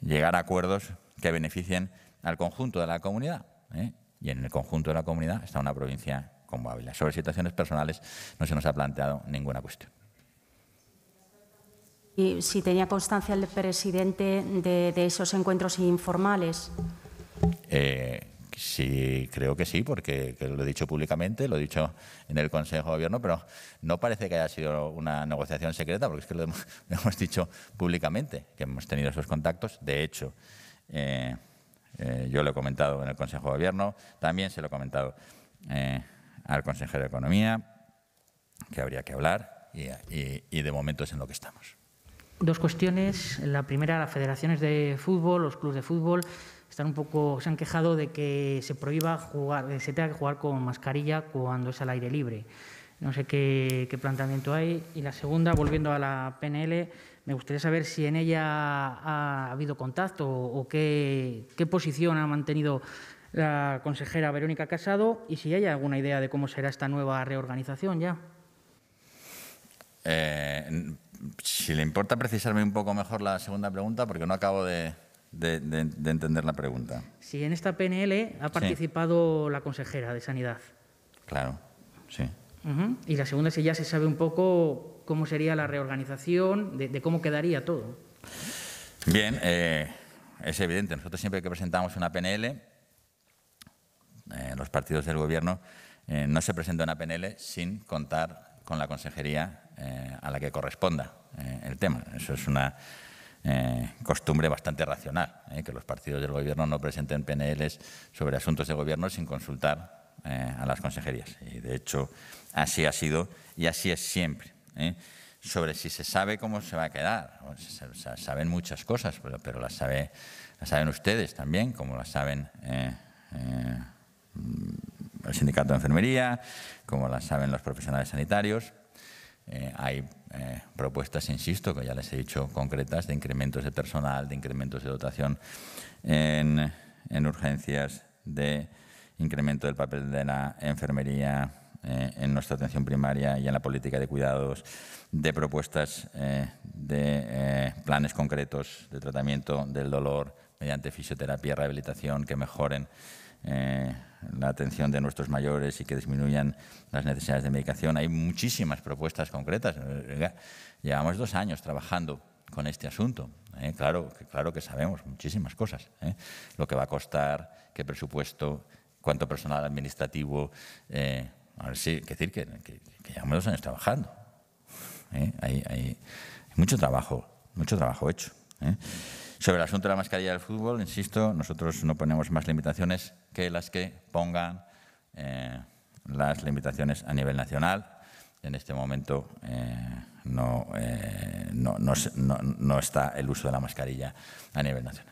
llegar a acuerdos que beneficien al conjunto de la comunidad. ¿eh? Y en el conjunto de la comunidad está una provincia como Ávila. Sobre situaciones personales no se nos ha planteado ninguna cuestión. ¿Y si tenía constancia el presidente de, esos encuentros informales? Eh, sí, creo que sí, porque lo he dicho públicamente, lo he dicho en el Consejo de Gobierno, pero no parece que haya sido una negociación secreta, porque es que lo hemos, dicho públicamente, que hemos tenido esos contactos. De hecho, eh, eh, yo lo he comentado en el Consejo de Gobierno, también se lo he comentado eh, al consejero de Economía, que habría que hablar y, de momento es en lo que estamos. Dos cuestiones. La primera, las federaciones de fútbol, los clubes de fútbol, están un poco, se han quejado de que se prohíba jugar, se tenga que jugar con mascarilla cuando es al aire libre. No sé qué, qué planteamiento hay. Y la segunda, volviendo a la PNL, me gustaría saber si en ella ha habido contacto o qué, posición ha mantenido la consejera Verónica Casado y si hay alguna idea de cómo será esta nueva reorganización ya. Eh, si le importa precisarme un poco mejor la segunda pregunta, porque no acabo de, entender la pregunta. Si en esta PNL ha participado la consejera de Sanidad. Claro, sí. Y la segunda, si ya se sabe un poco cómo sería la reorganización, de, cómo quedaría todo. Bien, eh, es evidente. Nosotros siempre que presentamos una PNL, eh, los partidos del Gobierno, eh, no se presenta una PNL sin contar con la consejería a la que corresponda el tema. Eso es una costumbre bastante racional, que los partidos del Gobierno no presenten PNLs sobre asuntos de Gobierno sin consultar a las consejerías. Y de hecho, así ha sido y así es siempre. ¿eh? sobre si se sabe cómo se va a quedar. Saben muchas cosas, pero, las, sabe, las saben ustedes también, como las saben eh, eh, el sindicato de enfermería, como las saben los profesionales sanitarios. Hay propuestas, insisto, que ya les he dicho, concretas de incrementos de personal, de incrementos de dotación en, en urgencias, de incremento del papel de la enfermería eh, en nuestra atención primaria y en la política de cuidados, de propuestas eh, de eh, planes concretos de tratamiento del dolor mediante fisioterapia y rehabilitación que mejoren la atención de nuestros mayores y que disminuyan las necesidades de medicación. Hay muchísimas propuestas concretas. Llevamos dos años trabajando con este asunto. Claro, claro que sabemos muchísimas cosas. Lo que va a costar, qué presupuesto, cuánto personal administrativo, a ver si, que decir que, llevamos dos años trabajando. ¿eh? Hay, mucho trabajo, mucho trabajo hecho. Sobre el asunto de la mascarilla del fútbol, insisto, nosotros no ponemos más limitaciones que las que pongan eh, las limitaciones a nivel nacional. En este momento eh, no, eh, no está el uso de la mascarilla a nivel nacional.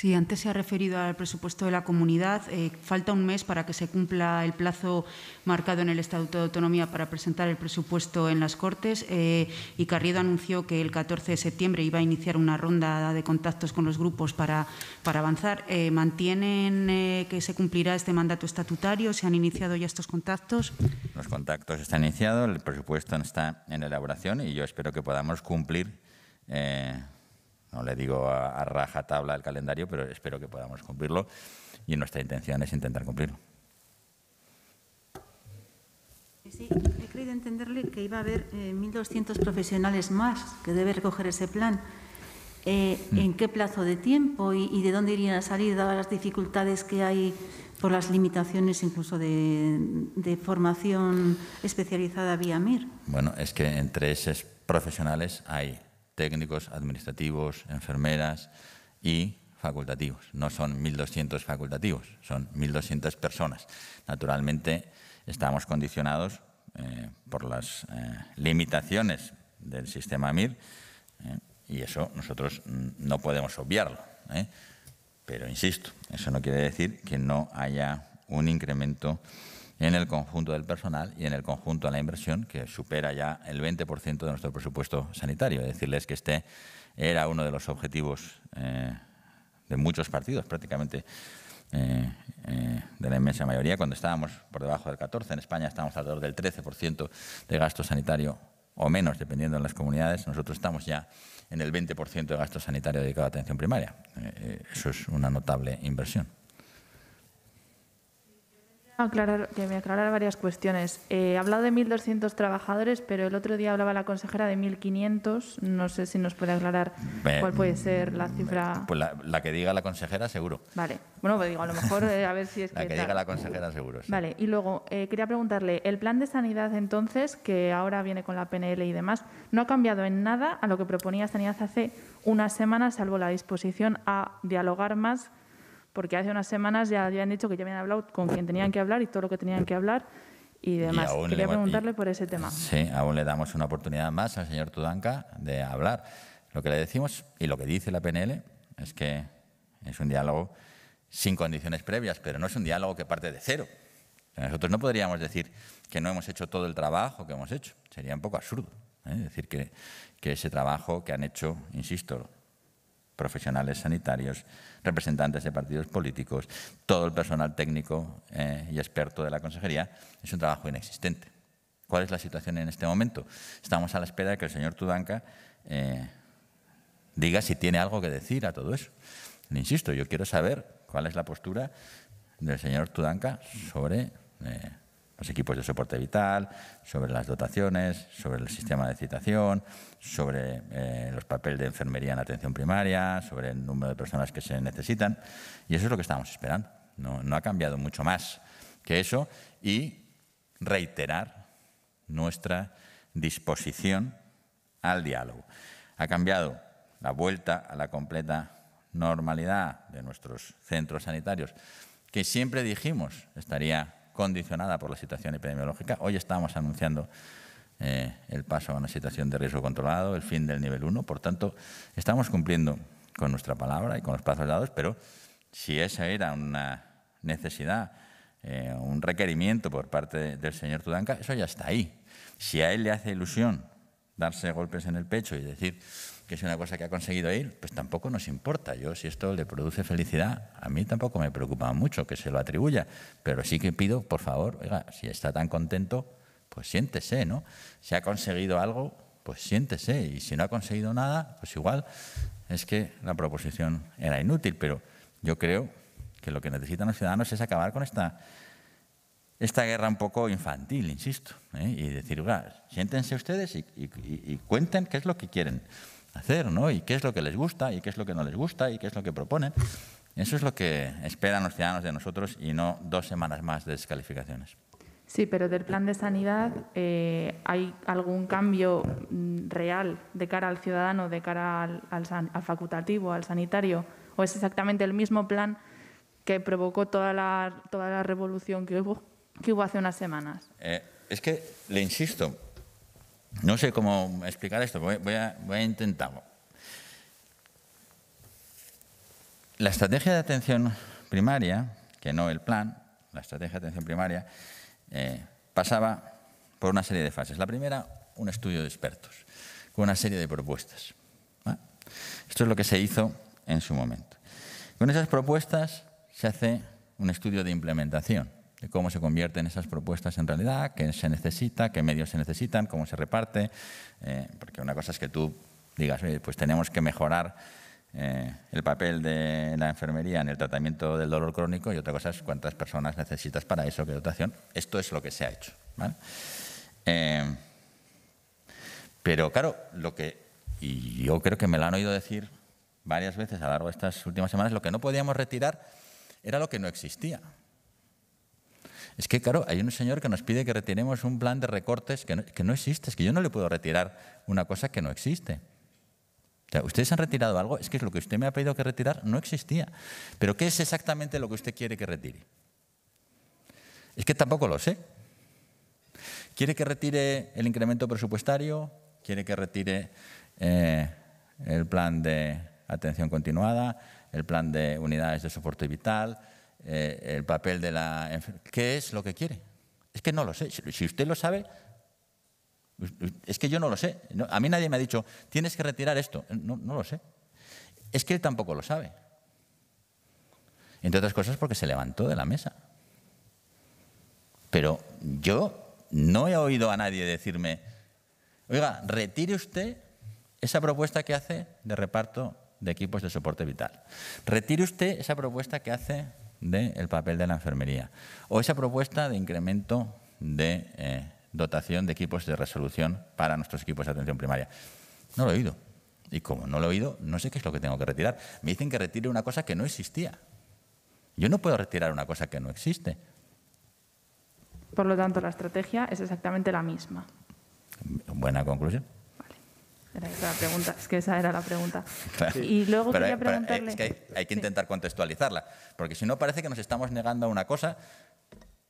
Sí, antes se ha referido al presupuesto de la comunidad. Eh, falta un mes para que se cumpla el plazo marcado en el Estatuto de Autonomía para presentar el presupuesto en las Cortes eh, y Carriedo anunció que el 14 de septiembre iba a iniciar una ronda de contactos con los grupos para, para avanzar. Eh, ¿Mantienen que se cumplirá este mandato estatutario? ¿Se han iniciado ya estos contactos? Los contactos están iniciados, el presupuesto está en elaboración y yo espero que podamos cumplir no le digo a, raja tabla el calendario, pero espero que podamos cumplirlo y nuestra intención es intentar cumplirlo. Sí, he creído entenderle que iba a haber 1.200 eh, profesionales más que debe recoger ese plan. Eh, mm. ¿En qué plazo de tiempo y, de dónde irían a salir, dadas las dificultades que hay por las limitaciones incluso de, de formación especializada vía MIR? Bueno, es que entre esos profesionales hay técnicos, administrativos, enfermeras y facultativos. No son 1.200 facultativos, son 1.200 personas. Naturalmente, estamos condicionados eh, por las eh, limitaciones del sistema MIR eh, y eso nosotros no podemos obviarlo. Pero insisto, eso no quiere decir que no haya un incremento en el conjunto del personal y en el conjunto de la inversión, que supera ya el 20% de nuestro presupuesto sanitario. Decirles que este era uno de los objetivos eh, de muchos partidos, prácticamente eh, eh, de la inmensa mayoría, cuando estábamos por debajo del 14%, en España estamos alrededor del 13% de gasto sanitario o menos, dependiendo de las comunidades, nosotros estamos ya en el 20% de gasto sanitario dedicado a atención primaria. eso es una notable inversión aclarar, que me aclarara varias cuestiones. He hablado de 1.200 trabajadores, pero el otro día hablaba la consejera de 1.500. No sé si nos puede aclarar cuál puede ser la cifra. Pues la, que diga la consejera, seguro. Vale. Bueno, pues digo, a lo mejor eh, a ver si es la que, diga la consejera, seguro. Vale. Y luego, eh, quería preguntarle, el plan de sanidad entonces, que ahora viene con la PNL y demás, no ha cambiado en nada a lo que proponía Sanidad hace unas semanas, salvo la disposición a dialogar más porque hace unas semanas ya habían dicho que ya habían hablado con quien tenían que hablar y todo lo que tenían que hablar y demás. Quería preguntarle por ese tema. Sí, aún le damos una oportunidad más al señor Tudanca de hablar. Lo que le decimos y lo que dice la PNL es que es un diálogo sin condiciones previas, pero no es un diálogo que parte de cero. Nosotros no podríamos decir que no hemos hecho todo el trabajo que hemos hecho. Sería un poco absurdo. ¿eh? decir que, que ese trabajo que han hecho, insisto, profesionales sanitarios, representantes de partidos políticos, todo el personal técnico eh, y experto de la consejería, es un trabajo inexistente. ¿Cuál es la situación en este momento? Estamos a la espera de que el señor Tudanca eh, diga si tiene algo que decir a todo eso. insisto, yo quiero saber cuál es la postura del señor Tudanca sobre eh, los equipos de soporte vital, sobre las dotaciones, sobre el sistema de citación, sobre eh, los papeles de enfermería en atención primaria, sobre el número de personas que se necesitan. Y eso es lo que estamos esperando. No, no ha cambiado mucho más que eso y reiterar nuestra disposición al diálogo. Ha cambiado la vuelta a la completa normalidad de nuestros centros sanitarios, que siempre dijimos estaría condicionada por la situación epidemiológica. Hoy estamos anunciando eh, el paso a una situación de riesgo controlado, el fin del nivel 1. Por tanto, estamos cumpliendo con nuestra palabra y con los plazos dados, pero si esa era una necesidad, eh, un requerimiento por parte del señor Tudanca, eso ya está ahí. Si a él le hace ilusión darse golpes en el pecho y decir que es una cosa que ha conseguido él, pues tampoco nos importa. Yo, si esto le produce felicidad, a mí tampoco me preocupa mucho que se lo atribuya, pero sí que pido, por favor, oiga, si está tan contento, pues siéntese, ¿no? Si ha conseguido algo, pues siéntese, y si no ha conseguido nada, pues igual es que la proposición era inútil, pero yo creo que lo que necesitan los ciudadanos es acabar con esta esta guerra un poco infantil, insisto, ¿eh? y decir, siéntense ustedes y, cuenten qué es lo que quieren hacer, ¿no? Y qué es lo que les gusta, y qué es lo que no les gusta, y qué es lo que proponen. Eso es lo que esperan los ciudadanos de nosotros y no dos semanas más de descalificaciones. Sí, pero del plan de sanidad, eh, ¿hay algún cambio mm, real de cara al ciudadano, de cara al, al, facultativo, al sanitario? ¿O es exactamente el mismo plan que provocó toda la, toda la revolución que hubo, que hubo hace unas semanas? Eh, es que, le insisto, no sé cómo explicar esto, voy, a, voy a intentarlo. La estrategia de atención primaria, que no el plan, la estrategia de atención primaria, eh, pasaba por una serie de fases. La primera, un estudio de expertos, con una serie de propuestas. Esto es lo que se hizo en su momento. Con esas propuestas se hace un estudio de implementación, de cómo se convierten esas propuestas en realidad, qué se necesita, qué medios se necesitan, cómo se reparte, eh, porque una cosa es que tú digas, pues tenemos que mejorar eh, el papel de la enfermería en el tratamiento del dolor crónico y otra cosa es cuántas personas necesitas para eso, qué dotación. Esto es lo que se ha hecho. Eh, pero claro, lo que, y yo creo que me lo han oído decir varias veces a lo largo de estas últimas semanas, lo que no podíamos retirar era lo que no existía. Es que, claro, hay un señor que nos pide que retiremos un plan de recortes que no existe. Es que yo no le puedo retirar una cosa que no existe. ¿Ustedes han retirado algo? Es que lo que usted me ha pedido que retirar no existía. Pero ¿qué es exactamente lo que usted quiere que retire? Es que tampoco lo sé. ¿Quiere que retire el incremento presupuestario? ¿Quiere que retire eh, el plan de atención continuada? ¿El plan de unidades de soporte vital? Eh, ¿El papel de la... ¿Qué es lo que quiere? Es que no lo sé. Si usted lo sabe, es que yo no lo sé. A mí nadie me ha dicho, tienes que retirar esto. No, lo sé. Es que él tampoco lo sabe. Entre otras cosas porque se levantó de la mesa. Pero yo no he oído a nadie decirme, oiga, retire usted esa propuesta que hace de reparto de equipos de soporte vital. Retire usted esa propuesta que hace del papel de la enfermería. O esa propuesta de incremento de... Eh, dotación de equipos de resolución para nuestros equipos de atención primaria. No lo he oído. Y como no lo he oído, no sé qué es lo que tengo que retirar. Me dicen que retire una cosa que no existía. Yo no puedo retirar una cosa que no existe. Por lo tanto, la estrategia es exactamente la misma. Buena conclusión. Era esa la pregunta. Es que esa era la pregunta. Y luego quería preguntarle... es que hay, que intentar contextualizarla, porque si no parece que nos estamos negando a una cosa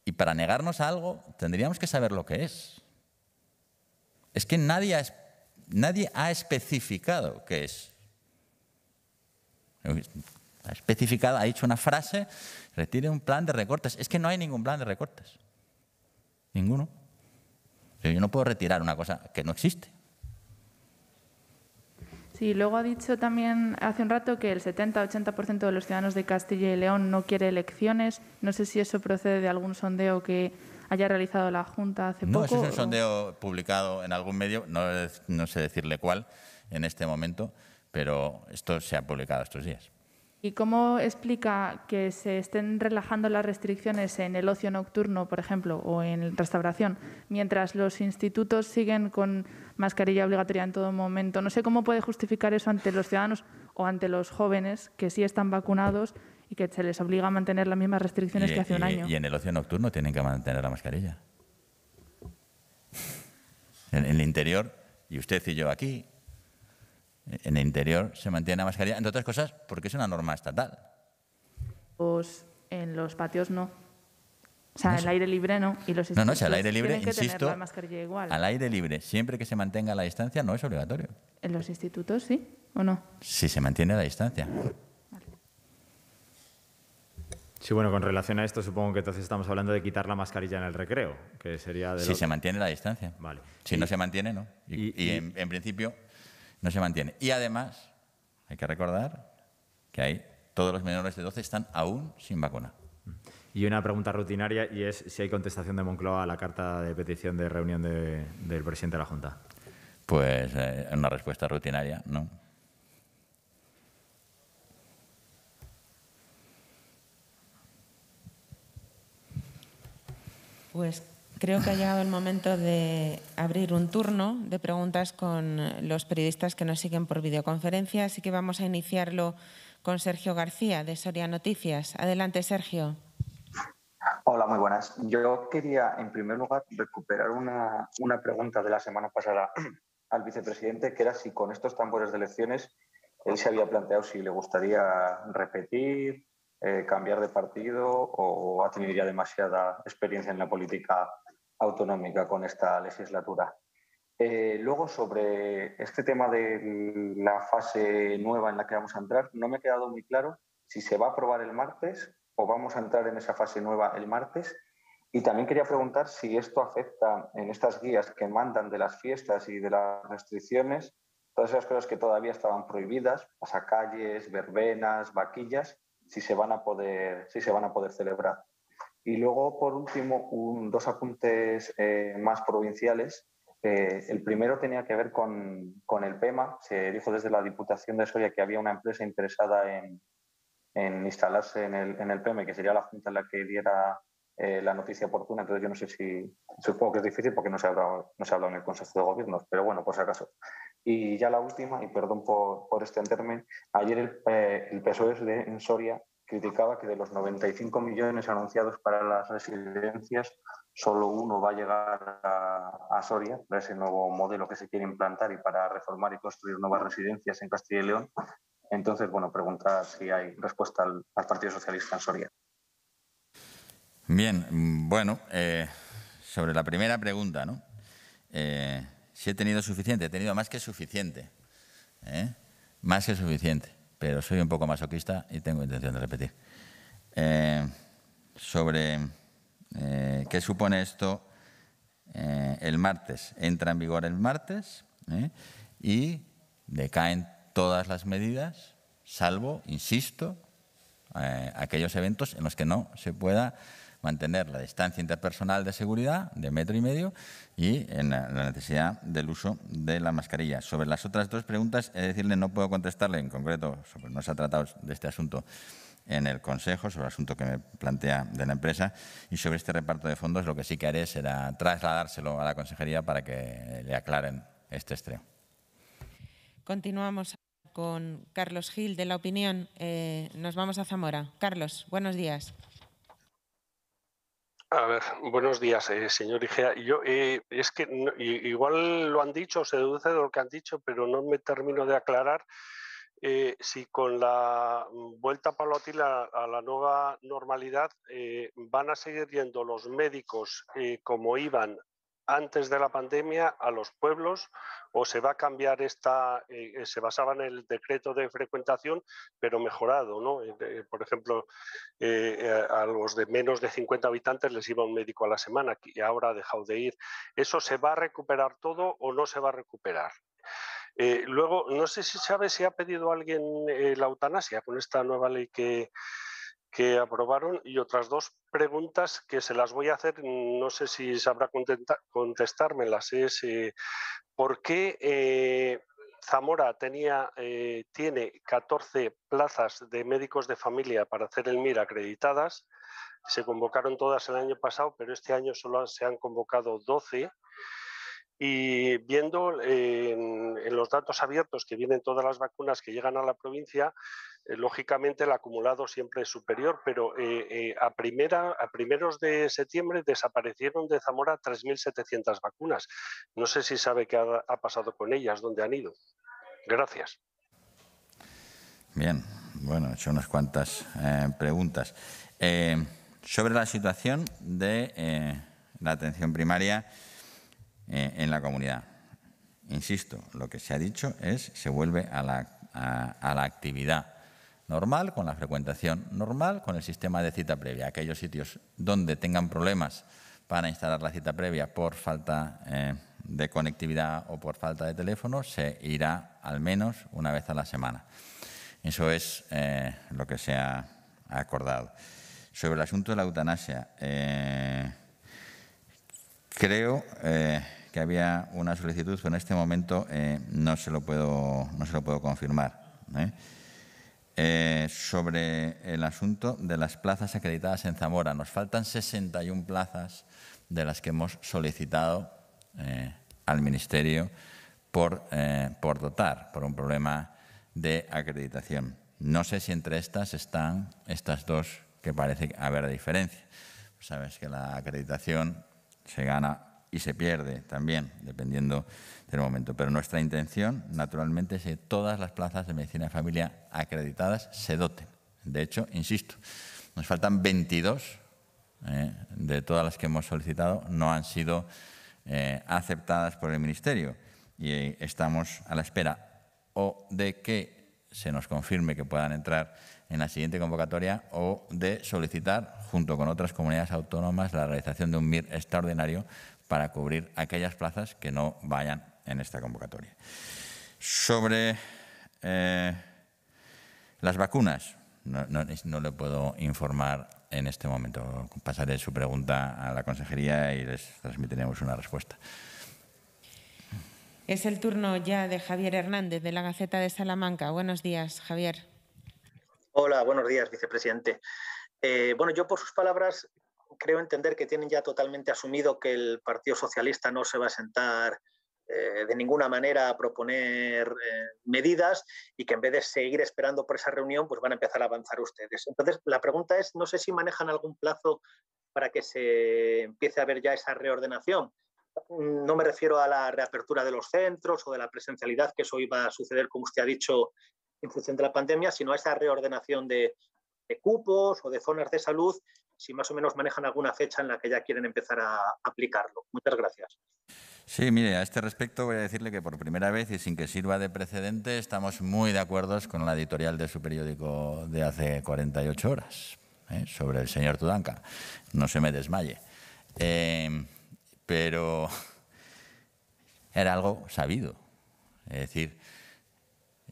y para negarnos a algo tendríamos que saber lo que es. Es que nadie ha, nadie ha especificado qué es. Ha especificado, ha dicho una frase, retire un plan de recortes. Es que no hay ningún plan de recortes. Ninguno. Yo no puedo retirar una cosa que no existe. Sí, luego ha dicho también hace un rato que el 70-80% de los ciudadanos de Castilla y León no quiere elecciones. No sé si eso procede de algún sondeo que haya realizado la Junta hace poco. No, ese es un sondeo publicado en algún medio, no, no sé decirle cuál en este momento, pero esto se ha publicado estos días. ¿Y cómo explica que se estén relajando las restricciones en el ocio nocturno, por ejemplo, o en restauración, mientras los institutos siguen con mascarilla obligatoria en todo momento? No sé cómo puede justificar eso ante los ciudadanos o ante los jóvenes que sí están vacunados y que se les obliga a mantener las mismas restricciones que hace un año. Y en el ocio nocturno tienen que mantener la mascarilla. En el interior, y usted y yo aquí, en el interior se mantiene la mascarilla, entre otras cosas porque es una norma estatal. Pues en los patios no. O sea, el aire libre no. Y los no, no, si al aire libre, insisto, al aire libre, siempre que se mantenga la distancia, no es obligatorio. ¿En los institutos sí o no? Si se mantiene la distancia. Sí, bueno, con relación a esto, supongo que entonces estamos hablando de quitar la mascarilla en el recreo, que sería de Si se mantiene la distancia. Vale. Si no se mantiene, no. Y, en principio, no se mantiene. Y además, hay que recordar que hay, todos los menores de 12 están aún sin vacuna. Y una pregunta rutinaria, y es si hay contestación de Moncloa a la carta de petición de reunión del presidente de la Junta. Pues eh, una respuesta rutinaria, no. Pues Creo que ha llegado el momento de abrir un turno de preguntas con los periodistas que nos siguen por videoconferencia, así que vamos a iniciarlo con Sergio García de Soria Noticias. Adelante, Sergio. Hola, muy buenas. Yo quería, en primer lugar, recuperar una, una pregunta de la semana pasada al vicepresidente, que era si con estos tambores de elecciones él se había planteado si le gustaría repetir, eh, cambiar de partido o ha tenido ya demasiada experiencia en la política autonómica con esta legislatura. Eh, luego, sobre este tema de la fase nueva en la que vamos a entrar, no me ha quedado muy claro si se va a aprobar el martes o vamos a entrar en esa fase nueva el martes. Y también quería preguntar si esto afecta en estas guías que mandan de las fiestas y de las restricciones, todas esas cosas que todavía estaban prohibidas, pasacalles, verbenas, vaquillas, si se van a poder, si se van a poder celebrar. Y luego, por último, dos apuntes eh, más provinciales. Eh, el primero tenía que ver con, con, el PEMA. Se dijo desde la Diputación de Soria que había una empresa interesada en, en instalarse en el, en el PEME, que sería la junta en la que diera eh, la noticia oportuna. Entonces, yo no sé si, supongo que es difícil porque no se ha hablado, no se ha hablado en el Consejo de Gobierno, pero bueno, por si acaso. Y ya la última, y perdón por, por extenderme, ayer el, eh, el PSOE de, en Soria criticaba que de los 95 millones anunciados para las residencias, solo uno va a llegar a, Soria, para ese nuevo modelo que se quiere implantar y para reformar y construir nuevas residencias en Castilla y León, entonces, bueno, preguntar si hay respuesta al, Partido Socialista en Soria. Bien, bueno, eh, sobre la primera pregunta, ¿no? Eh, si he tenido suficiente, he tenido más que suficiente. ¿eh? Más que suficiente, pero soy un poco masoquista y tengo intención de repetir. sobre qué supone esto el martes. Entra en vigor el martes y decaen todas las medidas, salvo, insisto, eh, aquellos eventos en los que no se pueda mantener la distancia interpersonal de seguridad de metro y medio y en la, necesidad del uso de la mascarilla. Sobre las otras dos preguntas, es decirle, no puedo contestarle en concreto, no se ha tratado de este asunto en el Consejo, sobre el asunto que me plantea de la empresa, y sobre este reparto de fondos lo que sí que haré será trasladárselo a la Consejería para que le aclaren este estreno. Continuamos con Carlos Gil de La Opinión. Eh, nos vamos a Zamora. Carlos, buenos días. A ver, buenos días, eh, señor Igea. Yo, eh, es que igual lo han dicho, se deduce de lo que han dicho, pero no me termino de aclarar si con la vuelta paulatina a la nueva normalidad van a seguir yendo los médicos como iban antes de la pandemia a los pueblos o se va a cambiar esta, eh, se basaba en el decreto de frecuentación, pero mejorado, ¿no? Eh, por ejemplo, eh, a los de menos de 50 habitantes les iba un médico a la semana y ahora ha dejado de ir. ¿Eso se va a recuperar todo o no se va a recuperar? luego, no sé si sabe si ha pedido alguien la eutanasia con esta nueva ley que, que aprobaron y otras dos preguntas que se las voy a hacer, no sé si sabrá contestármelas, es eh, ¿por qué eh, Zamora tenía, eh, tiene 14 plazas de médicos de familia para hacer el MIR acreditadas? Se convocaron todas el año pasado, pero este año solo se han convocado 12. Y viendo en, los datos abiertos que vienen todas las vacunas que llegan a la provincia, eh, lógicamente el acumulado siempre es superior, pero eh, eh, a primeros de septiembre desaparecieron de Zamora 3.700 vacunas. No sé si sabe qué ha, pasado con ellas, dónde han ido. Gracias. Bien, bueno, he hecho unas cuantas preguntas. sobre la situación de la atención primaria, eh, en la comunidad. Insisto, lo que se ha dicho es se vuelve a la, a, la actividad normal, con la frecuentación normal, con el sistema de cita previa. Aquellos sitios donde tengan problemas para instalar la cita previa por falta eh, de conectividad o por falta de teléfono, se irá al menos una vez a la semana. Eso es eh, lo que se ha acordado. Sobre el asunto de la eutanasia, creo que había una solicitud, pero en este momento eh, no, se lo puedo, no se lo puedo confirmar. ¿eh? Eh, sobre el asunto de las plazas acreditadas en Zamora, nos faltan 61 plazas de las que hemos solicitado al Ministerio por, por dotar, por un problema de acreditación. No sé si entre estas están estas dos que parece haber diferencia. Sabes que la acreditación se gana y se pierde también, dependiendo del momento. Pero nuestra intención, naturalmente, es que todas las plazas de medicina de familia acreditadas se doten. De hecho, insisto, nos faltan 22 eh, de todas las que hemos solicitado, no han sido eh, aceptadas por el Ministerio y estamos a la espera o de que se nos confirme que puedan entrar en la siguiente convocatoria o de solicitar, junto con otras comunidades autónomas, la realización de un MIR extraordinario para cubrir aquellas plazas que no vayan en esta convocatoria. Sobre eh, las vacunas, no, le puedo informar en este momento. Pasaré su pregunta a la consejería y les transmitiremos una respuesta. Es el turno ya de Javier Hernández, de la Gaceta de Salamanca. Buenos días, Javier. Hola, buenos días, vicepresidente. Eh, bueno, yo por sus palabras creo entender que tienen ya totalmente asumido que el Partido Socialista no se va a sentar eh, de ninguna manera a proponer eh, medidas y que en vez de seguir esperando por esa reunión, pues van a empezar a avanzar ustedes. Entonces, la pregunta es, no sé si manejan algún plazo para que se empiece a ver ya esa reordenación. No me refiero a la reapertura de los centros o de la presencialidad, que eso iba a suceder, como usted ha dicho, en función de la pandemia, sino a esa reordenación de, de cupos o de zonas de salud si más o menos manejan alguna fecha en la que ya quieren empezar a aplicarlo. Muchas gracias. Sí, mire, a este respecto voy a decirle que por primera vez y sin que sirva de precedente estamos muy de acuerdo con la editorial de su periódico de hace 48 horas ¿eh? sobre el señor Tudanca. No se me desmaye. Eh, pero era algo sabido. Es decir,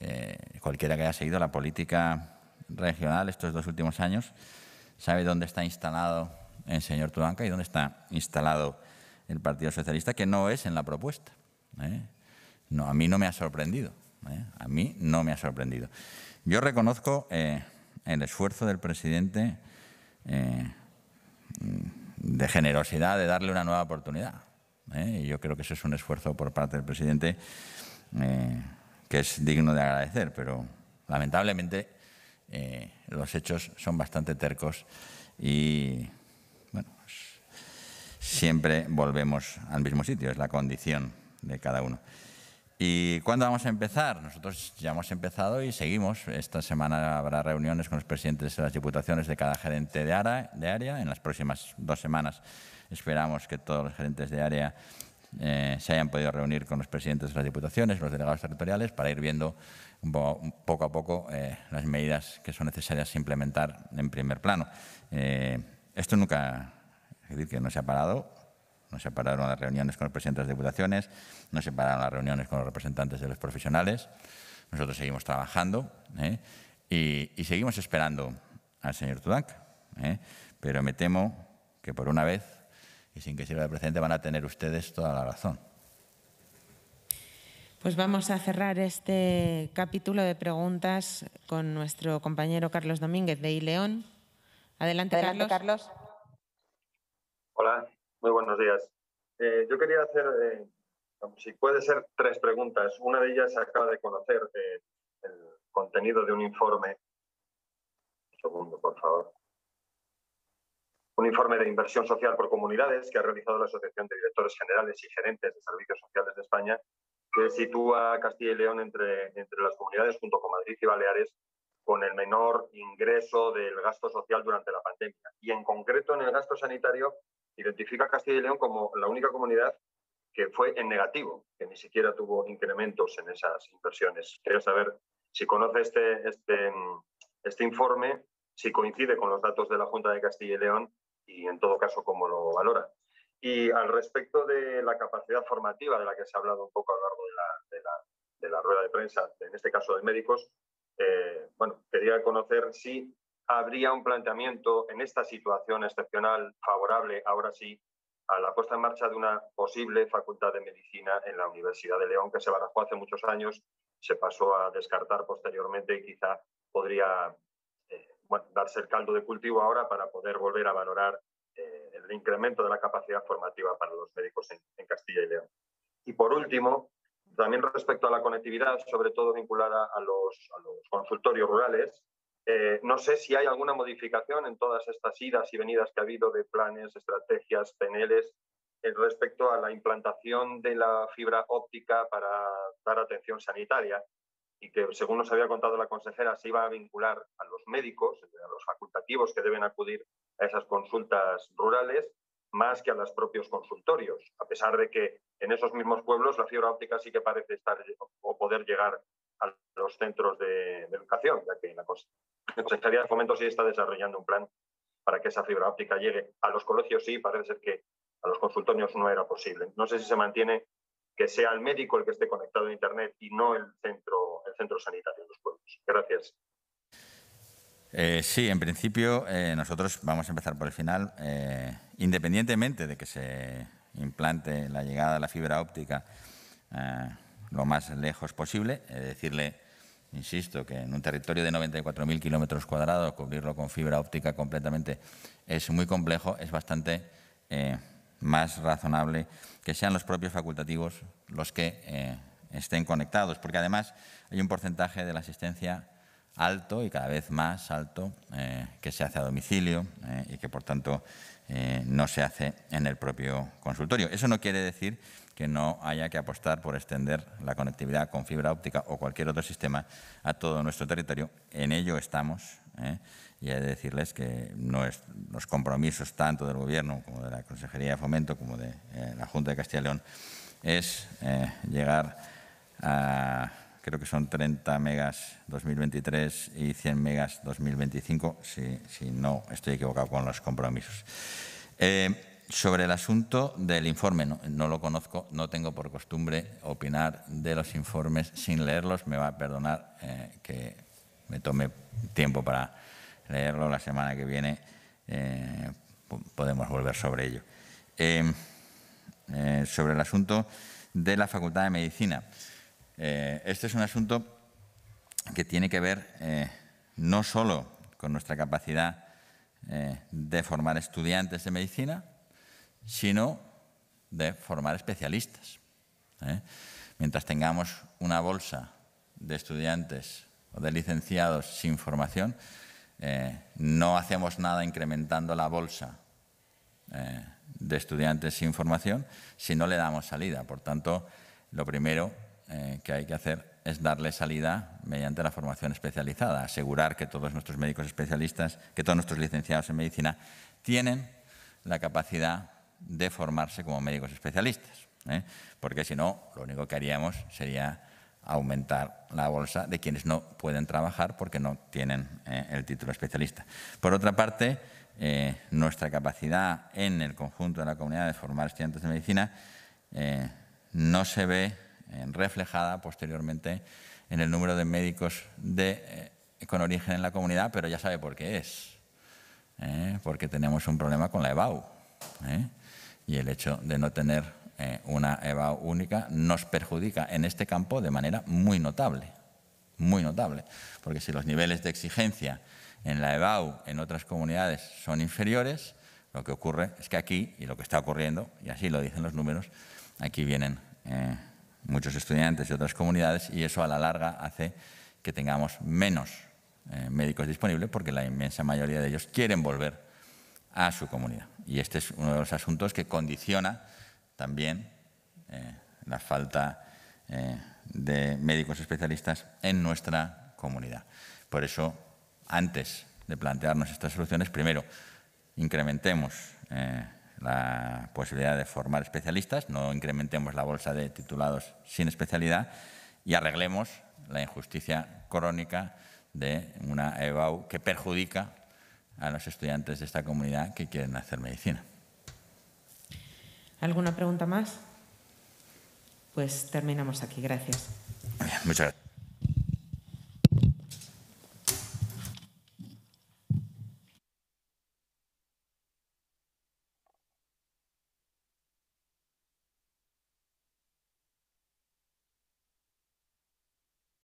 eh, cualquiera que haya seguido la política regional estos dos últimos años sabe dónde está instalado el señor Tudanca y dónde está instalado el Partido Socialista, que no es en la propuesta. ¿eh? No, a mí no me ha sorprendido. ¿eh? A mí no me ha sorprendido. Yo reconozco eh, el esfuerzo del presidente de generosidad de darle una nueva oportunidad. Y yo creo que eso es un esfuerzo por parte del presidente que es digno de agradecer, pero lamentablemente eh, los hechos son bastante tercos y bueno, pues, siempre volvemos al mismo sitio, es la condición de cada uno. ¿Y cuándo vamos a empezar? Nosotros ya hemos empezado y seguimos. Esta semana habrá reuniones con los presidentes de las diputaciones de cada gerente de área. De área. En las próximas dos semanas esperamos que todos los gerentes de área eh, se hayan podido reunir con los presidentes de las diputaciones, los delegados territoriales, para ir viendo poco a poco eh, las medidas que son necesarias implementar en primer plano. Eh, esto nunca, es decir, que no se ha parado, no se pararon las reuniones con los presidentes de diputaciones, no se pararon las reuniones con los representantes de los profesionales. Nosotros seguimos trabajando ¿eh? y, seguimos esperando al señor Tudank. Pero me temo que por una vez, y sin que sirva de precedente, van a tener ustedes toda la razón. Pues vamos a cerrar este capítulo de preguntas con nuestro compañero Carlos Domínguez de ILEON. Adelante, Carlos. Hola, muy buenos días. Eh, yo quería hacer, eh, si puede ser, tres preguntas. Una de ellas acaba de conocer eh, el contenido de un informe. Un segundo, por favor. Un informe de inversión social por comunidades que ha realizado la Asociación de Directores Generales y Gerentes de Servicios Sociales de España que sitúa Castilla y León entre, entre las comunidades, junto con Madrid y Baleares, con el menor ingreso del gasto social durante la pandemia. Y en concreto en el gasto sanitario, identifica Castilla y León como la única comunidad que fue en negativo, que ni siquiera tuvo incrementos en esas inversiones. Quería saber si conoce este, este, este informe, si coincide con los datos de la Junta de Castilla y León y en todo caso cómo lo valora. Y al respecto de la capacidad formativa de la que se ha hablado un poco a lo largo de la, rueda de prensa, en este caso de médicos, eh, bueno, quería conocer si habría un planteamiento en esta situación excepcional favorable, ahora sí, a la puesta en marcha de una posible facultad de medicina en la Universidad de León, que se barajó hace muchos años, se pasó a descartar posteriormente y quizá podría eh, darse el caldo de cultivo ahora para poder volver a valorar el incremento de la capacidad formativa para los médicos en, Castilla y León. Y por último, también respecto a la conectividad, sobre todo vinculada a los, consultorios rurales, Eh, no sé si hay alguna modificación en todas estas idas y venidas que ha habido de planes, estrategias, PNLs respecto a la implantación de la fibra óptica para dar atención sanitaria y que, según nos había contado la consejera, se iba a vincular a los médicos, a los facultativos que deben acudir a esas consultas rurales, más que a los propios consultorios, a pesar de que en esos mismos pueblos la fibra óptica sí que parece estar o poder llegar a los centros de, educación, ya que la Consejería de Fomento sí está desarrollando un plan para que esa fibra óptica llegue a los colegios, sí, parece ser que a los consultorios no era posible. No sé si se mantiene que sea el médico el que esté conectado a Internet y no el centro, el centro sanitario de los pueblos. Gracias. Eh, sí, en principio eh, nosotros vamos a empezar por el final. Eh, independientemente de que se implante la llegada de la fibra óptica lo más lejos posible, decirle, insisto, que en un territorio de 94.000 kilómetros cuadrados cubrirlo con fibra óptica completamente es muy complejo, es bastante más razonable que sean los propios facultativos los que estén conectados, porque además hay un porcentaje de la asistencia alto y cada vez más alto eh, que se hace a domicilio eh, y que por tanto eh, no se hace en el propio consultorio. Eso no quiere decir que no haya que apostar por extender la conectividad con fibra óptica o cualquier otro sistema a todo nuestro territorio. En ello estamos y he de decirles que los compromisos tanto del Gobierno como de la Consejería de Fomento como de la Junta de Castilla y León es llegar creo que son 30 megas 2023 y 100 megas 2025, si, si no estoy equivocado con los compromisos. Eh, sobre el asunto del informe, no, lo conozco, no tengo por costumbre opinar de los informes sin leerlos. Me va a perdonar eh, que me tome tiempo para leerlo la semana que viene. Eh, podemos volver sobre ello. sobre el asunto de la Facultad de Medicina. Eh, este es un asunto que tiene que ver eh, no solo con nuestra capacidad eh, de formar estudiantes de medicina, sino de formar especialistas. Mientras tengamos una bolsa de estudiantes o de licenciados sin formación, no hacemos nada incrementando la bolsa de estudiantes sin formación si no le damos salida. Por tanto, lo primero eh, que hay que hacer es darle salida mediante la formación especializada, asegurar que todos nuestros médicos especialistas, que todos nuestros licenciados en medicina tienen la capacidad de formarse como médicos especialistas, ¿eh? porque si no, lo único que haríamos sería aumentar la bolsa de quienes no pueden trabajar porque no tienen eh, el título especialista. Por otra parte, nuestra capacidad en el conjunto de la comunidad de formar estudiantes de medicina no se ve reflejada posteriormente en el número de médicos de, eh, con origen en la comunidad, pero ya sabe por qué es. ¿eh? porque tenemos un problema con la EBAU. ¿eh? Y el hecho de no tener una EBAU única nos perjudica en este campo de manera muy notable. Muy notable. Porque si los niveles de exigencia en la EBAU en otras comunidades son inferiores, lo que ocurre es que aquí, y lo que está ocurriendo, y así lo dicen los números, aquí vienen muchos estudiantes de otras comunidades y eso a la larga hace que tengamos menos eh, médicos disponibles porque la inmensa mayoría de ellos quieren volver a su comunidad. Y este es uno de los asuntos que condiciona también eh, la falta eh, de médicos especialistas en nuestra comunidad. Por eso, antes de plantearnos estas soluciones, primero, incrementemos la posibilidad de formar especialistas, no incrementemos la bolsa de titulados sin especialidad y arreglemos la injusticia crónica de una EBAU que perjudica a los estudiantes de esta comunidad que quieren hacer medicina. ¿Alguna pregunta más? Pues terminamos aquí. Gracias. muchas gracias.